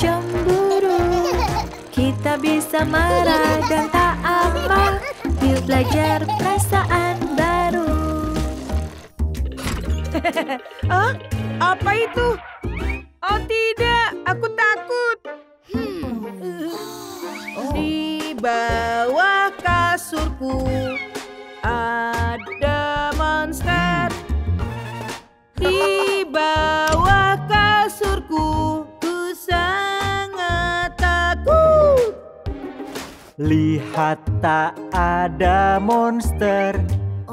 cemburu. Kita bisa marah dan tak apa Yuk belajar perasaan baru. Ah, apa itu? Oh tidak, Lihat tak ada monster.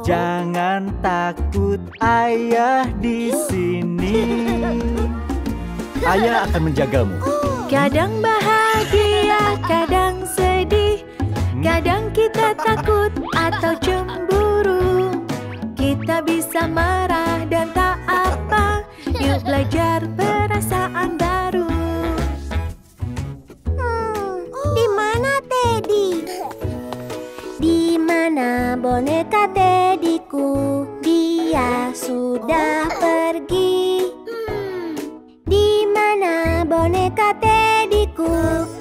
Jangan takut, ayah di sini. Ayah akan menjagamu. Kadang bahagia, kadang sedih. Kadang kita takut atau cemburu. Kita bisa marah dan tak apa. Yuk belajar perasaan baru Teddy? Di mana boneka Teddyku? Dia sudah pergi. Di mana boneka Teddyku?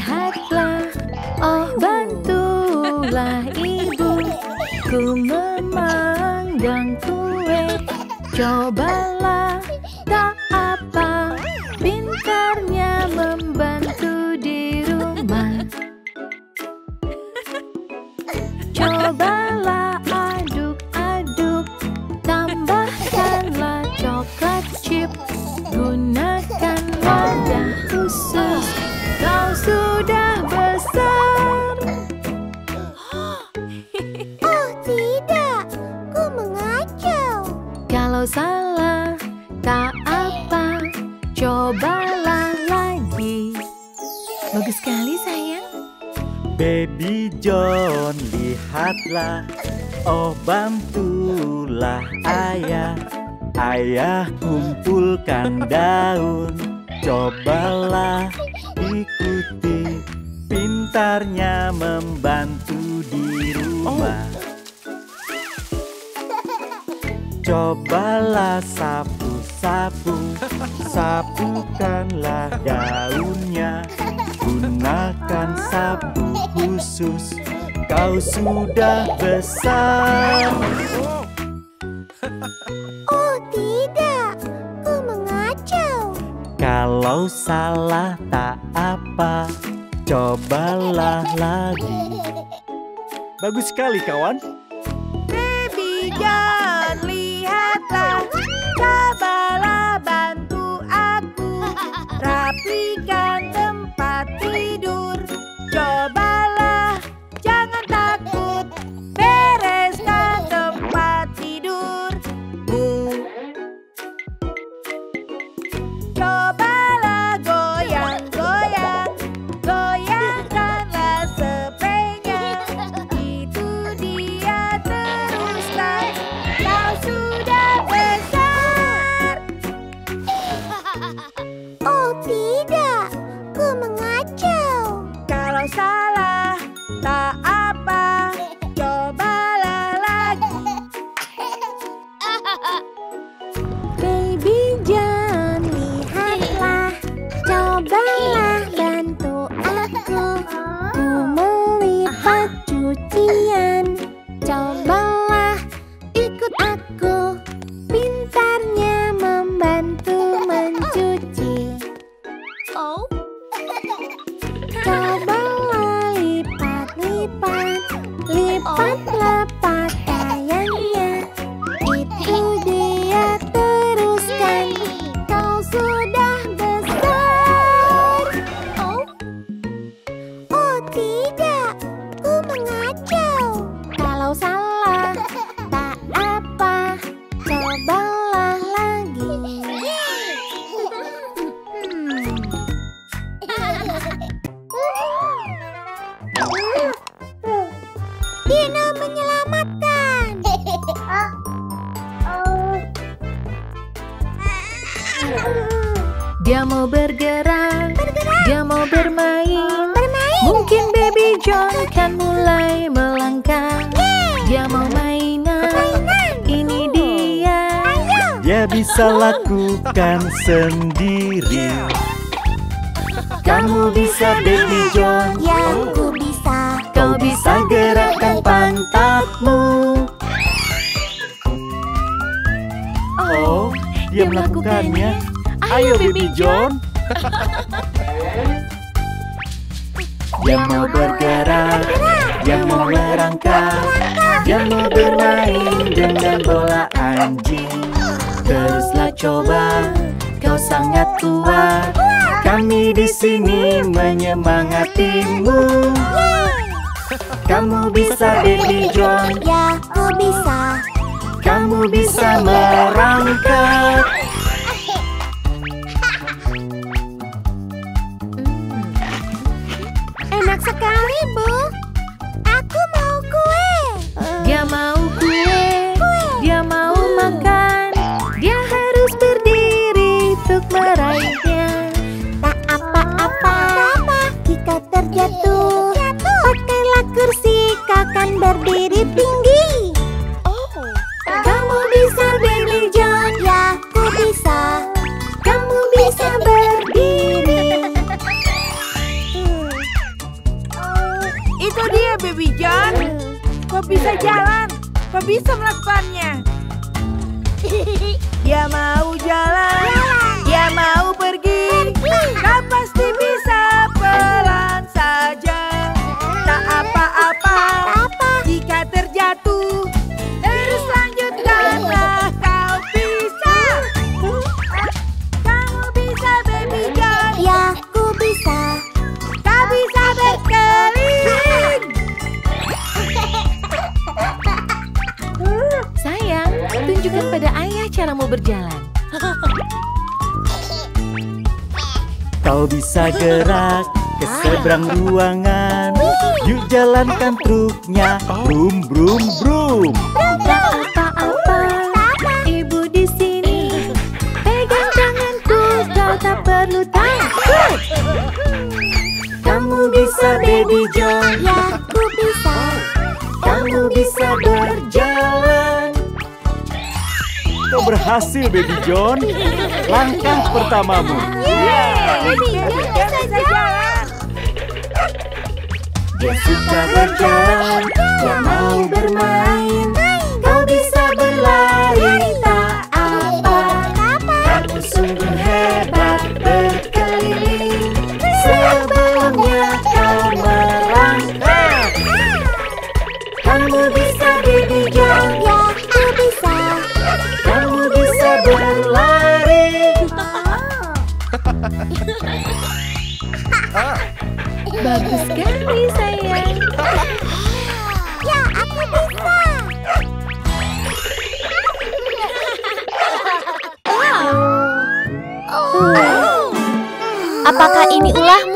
Lihatlah Oh bantulah ibu Ku memanggang kue. Cobalah lihatlah. Oh, bantulah ayah. Ayah kumpulkan daun. Cobalah ikuti. Pintarnya membantu di rumah. Cobalah sapu-sapu, sapukanlah daunnya. Gunakan sapu khusus, kau sudah besar. Oh tidak, ku mengacau Kalau salah tak apa, cobalah lagi. Bagus sekali kawan. Baby John, lihatlah Cobalah bantu aku Rapikan tempat tidur listen. berjalan. Kau bisa gerak ke ah. seberang ruangan. Yuk jalankan truknya. Brum brum brum. Tak apa-apa. Ibu di sini. Pegang tanganku, kau tak perlu takut. Kamu bisa baby John. berhasil, Baby John. Langkah pertamamu. Dia suka berjalan, dia mau bermain. Kau bisa berlari. Bagus sekali, sayang. Ya, aku bisa. Wow. Oh. Apakah ini ulah?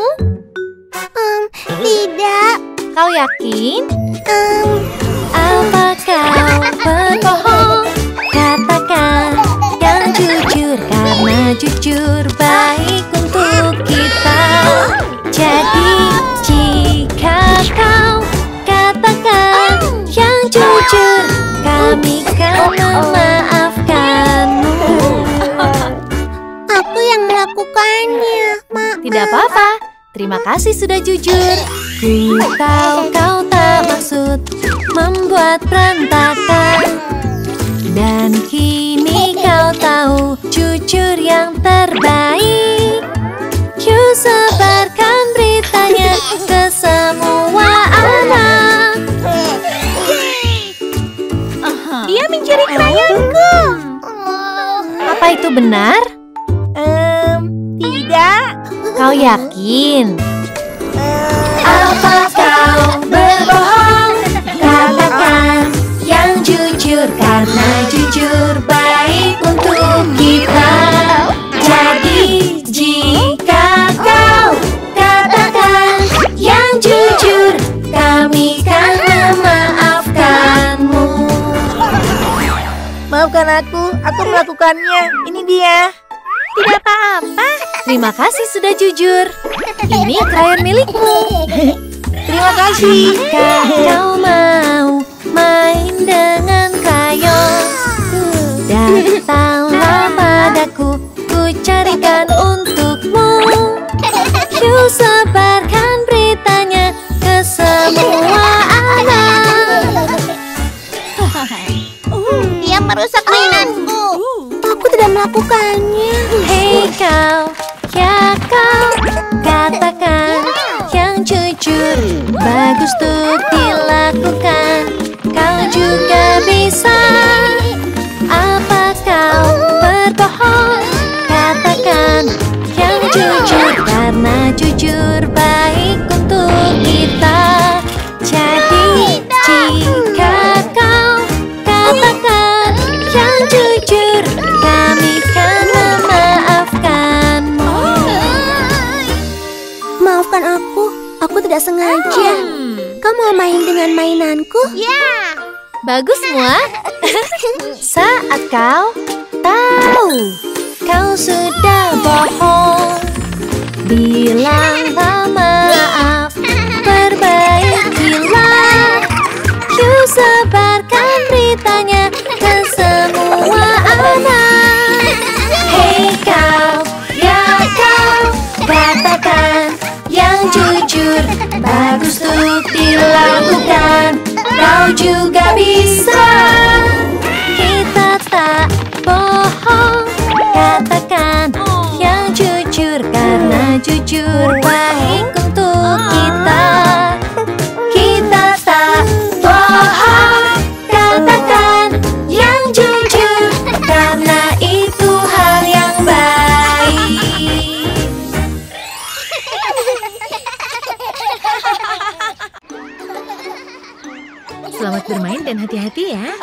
kasih sudah jujur. Ku tahu kau tak maksud membuat perantakan Dan kini kau tahu jujur yang terbaik. Ku sebarkan beritanya ke semua anak. Dia mencuri krayonku Apa itu benar? makanannya. Ini dia. Tidak apa-apa. Terima kasih sudah jujur. Ini krayon milikmu. Terima kasih, Kak. melakukannya. Hei kau, ya kau Katakan yang jujur Bagus untuk dilakukan. Kau juga bisa. Apa kau berbohong? Katakan yang jujur Karena jujur bagus. tidak sengaja. Oh. Kau mau main dengan mainanku? Ya. Bagus, semua. Saat kau tahu kau sudah bohong, bilanglah maaf, perbaikilah. Yuk sebarkan beritanya ke semua. jujur Bagus untuk dilakukan. Kau juga bisa. Kita tak bohong. Katakan yang jujur Karena jujur baik untuk kita. dan hati-hati ya.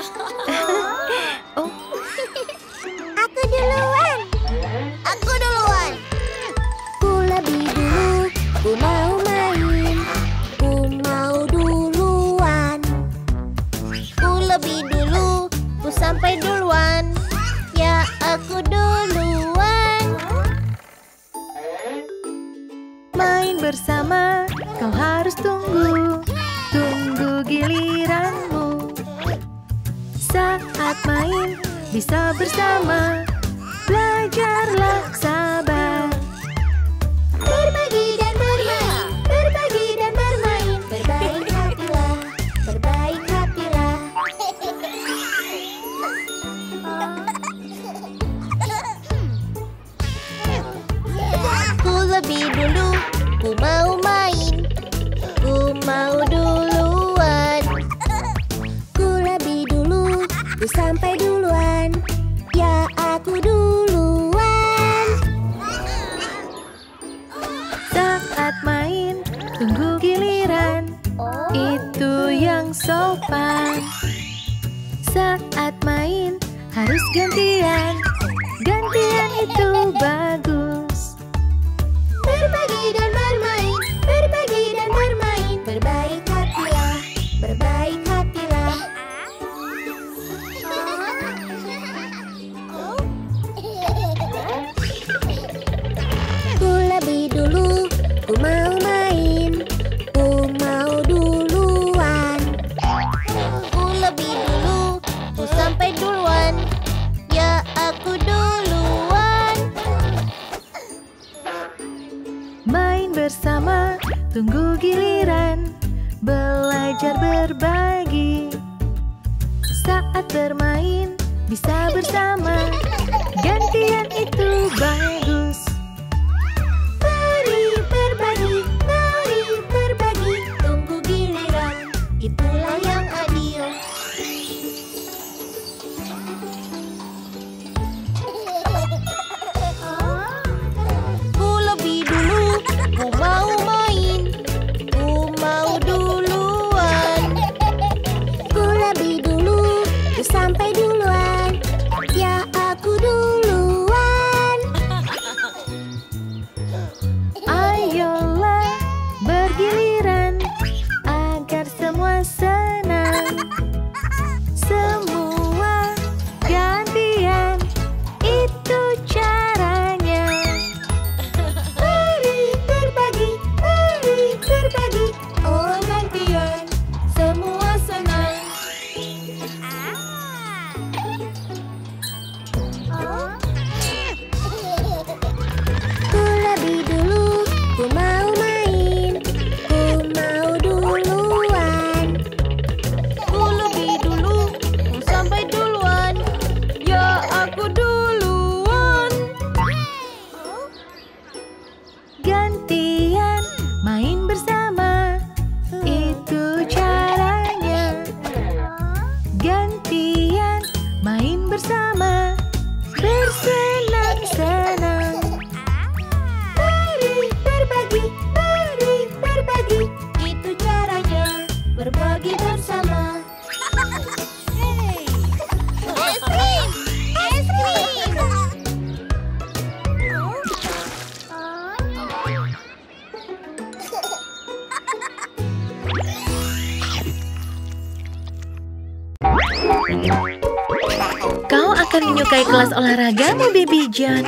hujan.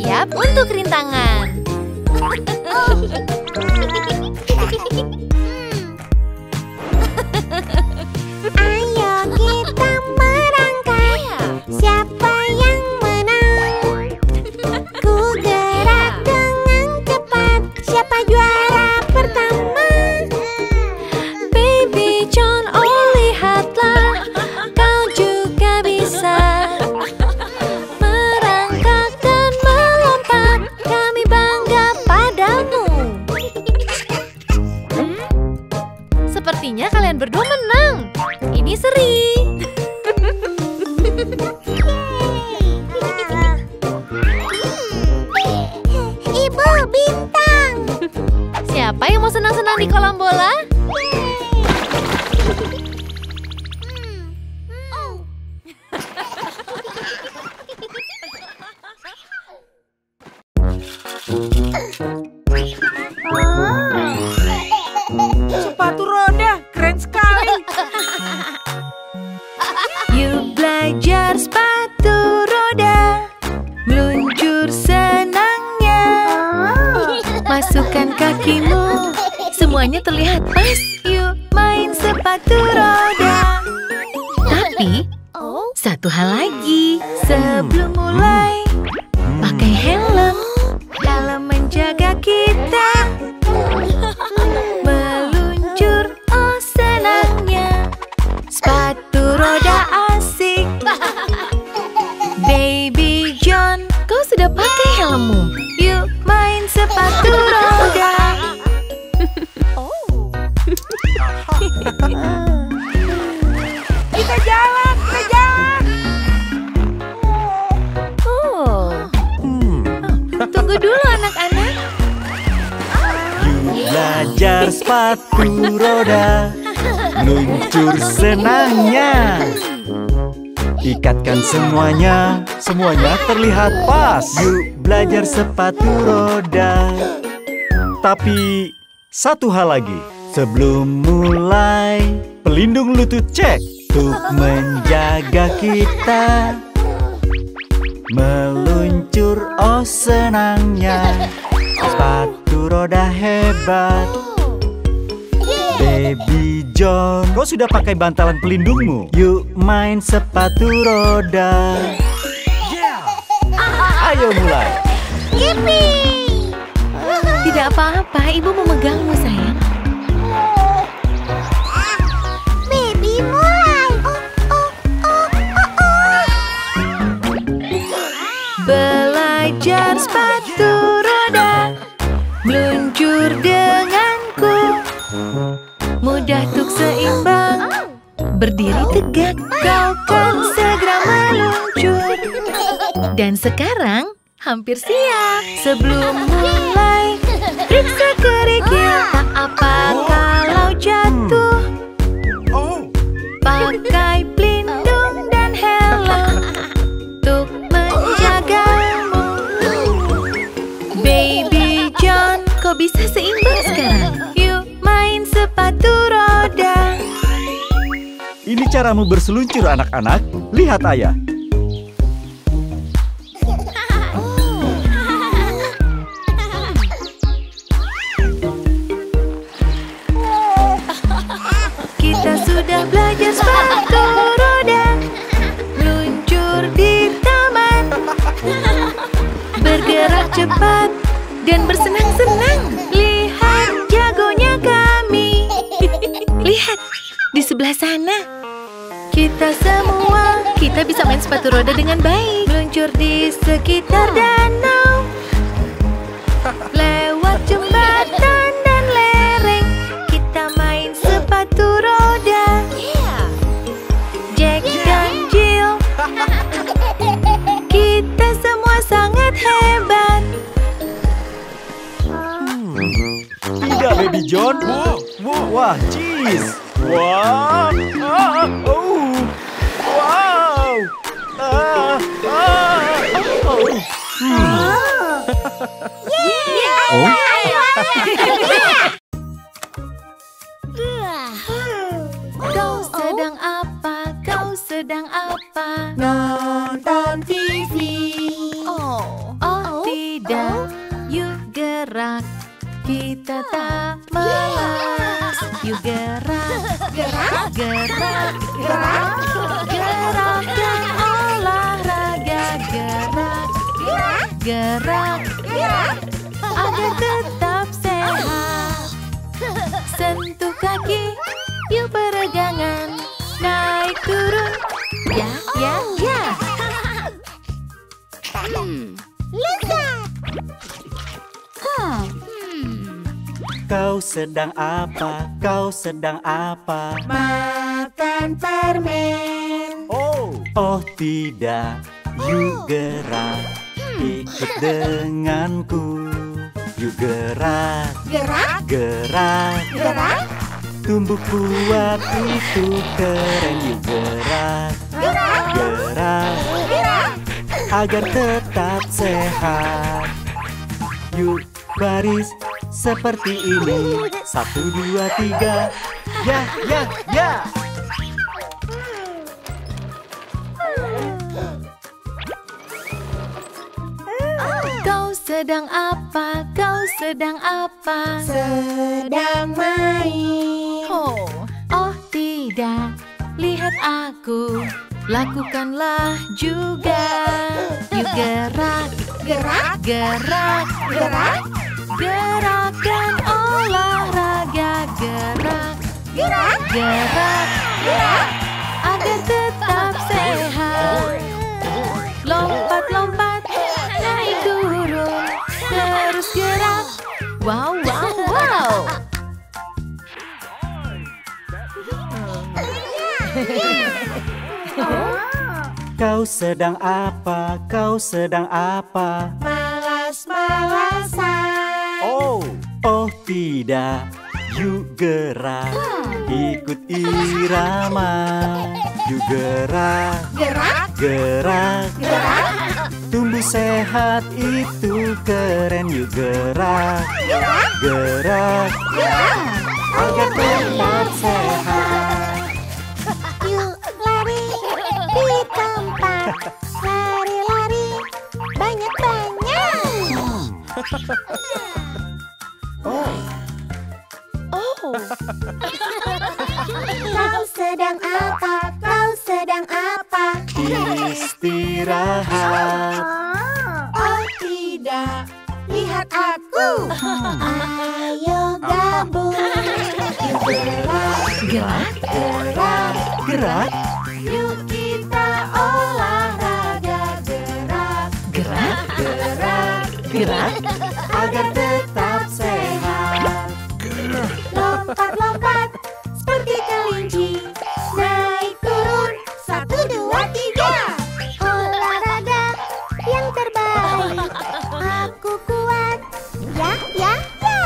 Siap untuk rintangan sepatu roda. Tapi satu hal lagi. Sebelum mulai Pelindung lutut cek Untuk menjaga kita. Meluncur oh senangnya. Sepatu roda hebat. Baby John Kau sudah pakai bantalan pelindungmu? Yuk main sepatu roda. Ayo mulai Yippee! Tidak apa-apa, ibu memegangmu sayang. Baby mulai. Oh, oh, oh, oh, oh. Belajar sepatu roda Meluncur denganku Mudah untuk seimbang Berdiri tegak Kau kan segera meluncur Dan sekarang hampir siap. Sebelum mulai Periksa kerikil. Tak apa kalau jatuh. Pakai pelindung dan helm Untuk menjagamu Baby John Kau bisa seimbang sekarang? Yuk main sepatu roda. Ini caramu berseluncur anak-anak. Lihat ayah dan bersenang-senang. Lihat jagonya kami. Lihat di sebelah sana. Kita semua Kita bisa main sepatu roda dengan baik. Meluncur di sekitar danau Wah cheese Wah ah, oh. Wow ah, ah, oh. Hmm. Oh, sedang apa? Kau sedang apa? Makan permen. Oh, oh tidak, yuk gerak, ikut denganku. Yuk gerak, Gerak, gerak, gerak, tumbuh kuat itu keren. Yuk gerak, gerak, gerak, gerak. agar tetap sehat. Yuk baris seperti ini, satu dua tiga, ya ya ya. Kau sedang apa? Kau sedang apa? Sedang main. Oh, oh tidak. Lihat aku. Lakukanlah juga. Yuk gerak, Gerak, gerak, gerak, gerakan olahraga. Gerak, gerak, gerak, gerak. agar tetap sehat. Lompat-lompat, naik turun, terus gerak. Wow, wow, wow. Kau sedang apa? Kau sedang apa? Malas-malasan. Oh, oh tidak, yuk gerak, ikut irama. Yuk gerak, Gerak, gerak. Gerak, Tumbuh sehat itu keren. Yuk gerak, gerak. Agar tetap sehat. Yuk lari di tempat. Lari-lari. Banyak-banyak. Kau sedang apa? Kau sedang apa? Istirahat Oh tidak, lihat aku. Ayo gabung. Gerak, Gerak, Gerak, Yuk kita olahraga gerak, gerak, gerak. gerak. agar tetap lompat-lompat seperti kelinci. Naik turun, satu dua tiga. Olahraga yang terbaik. Aku kuat. Ya, ya, ya.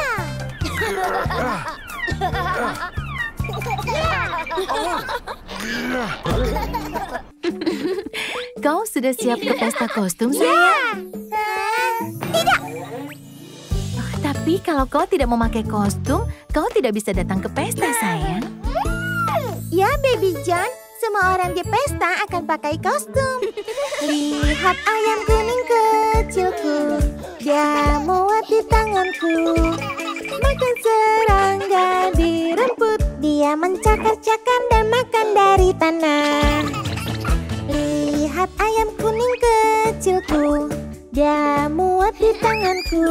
Kau sudah siap ke pesta kostum, sayang? Tidak. Oh, tapi kalau kau tidak memakai kostum, kau tidak bisa datang ke pesta, sayang. Ya, Baby John. Semua orang di pesta akan pakai kostum. Lihat ayam kuning kecilku. Dia muat di tanganku. Makan serangga di rumput. Dia mencakar-cakar dan makan dari tanah. Lihat ayam kuning kecilku. Dia muat di tanganku.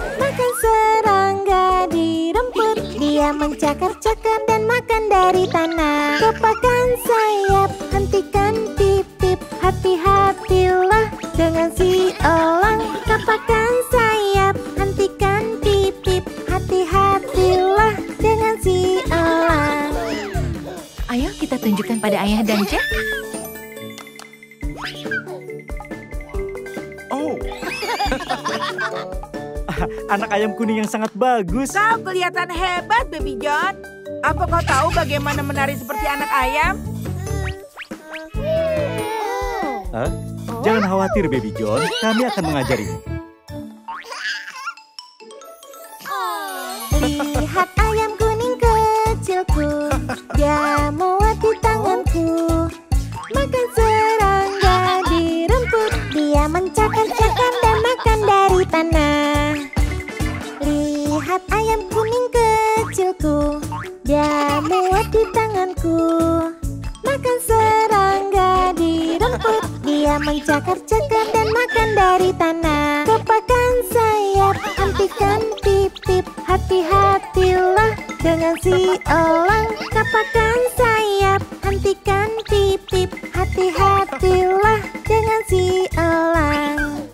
Makan serangga di rumput. Dia mencakar-cakar dan makan dari tanah. Kepakan sayap, hentikan pip-pip. Hati-hatilah dengan si elang. Kepakan sayap, hentikan pip-pip. Hati-hatilah dengan si elang. Ayo kita tunjukkan pada ayah dan Jack. Oh Anak ayam kuning yang sangat bagus Kau kelihatan hebat, Baby John. Apa kau tahu bagaimana menari seperti anak ayam? Hah? Jangan khawatir Baby John, kami akan mengajarimu Lihat ayam kuning kecilku Dia muat di tanganku Makan serangga Dia muat di tanganku. Makan serangga di rumput Dia mencakar-cakar dan makan dari tanah. Kepakan sayap, hentikan pip-pip Hati-hatilah dengan si elang. Kepakan sayap, hentikan pip-pip Hati-hatilah dengan si elang.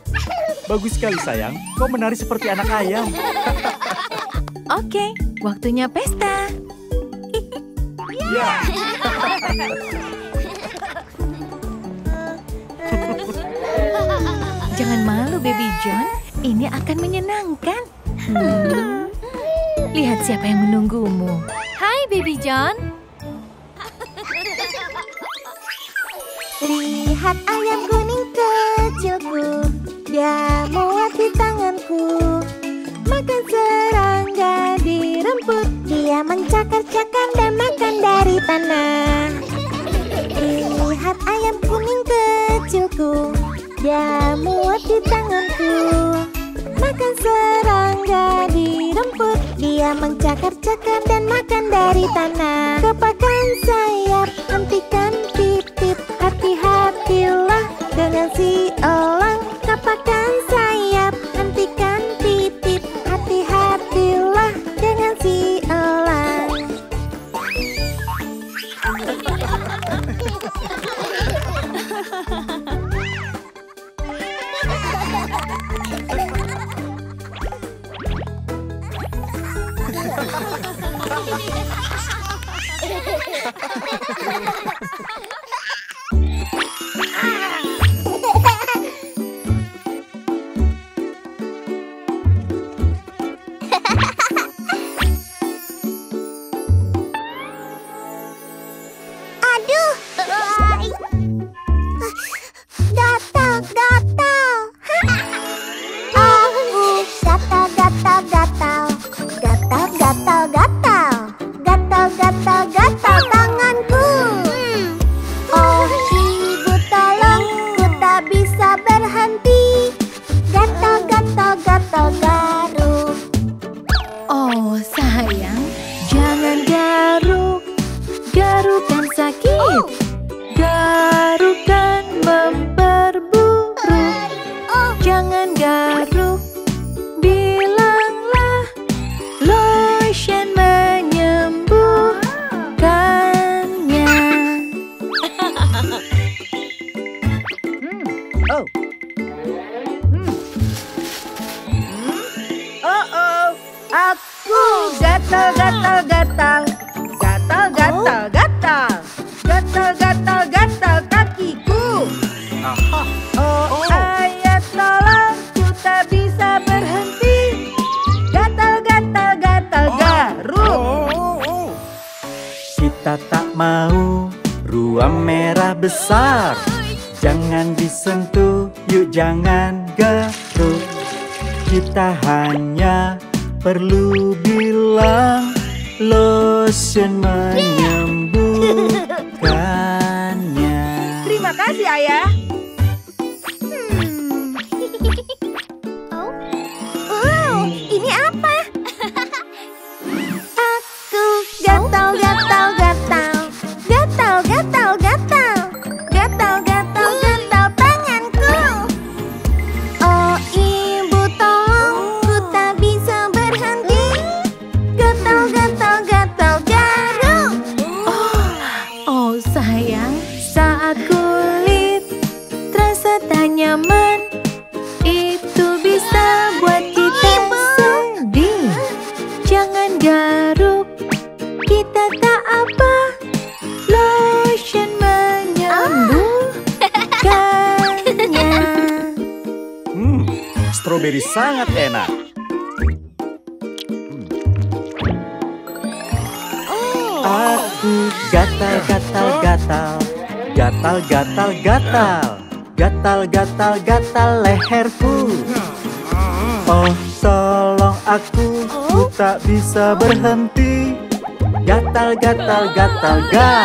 Bagus sekali sayang, kau menari seperti anak ayam. Oke, waktunya pesta. Jangan malu, Baby John. Ini akan menyenangkan. Hmm. Lihat siapa yang menunggumu. Hai, Baby John. Lihat ayam kuning kecilku Dia muat di tanganku Makan serangga di rumput. Dia mencakar-cakar dan makan dari tanah. Lihat ayam kuning kecilku Dia muat di tanganku. Makan serangga di rumput. Dia mencakar-cakar dan makan dari tanah. Kepakan sayap, hentikan pip-pip Hati-hatilah dengan si elang. Kepakan sayap, Yeah.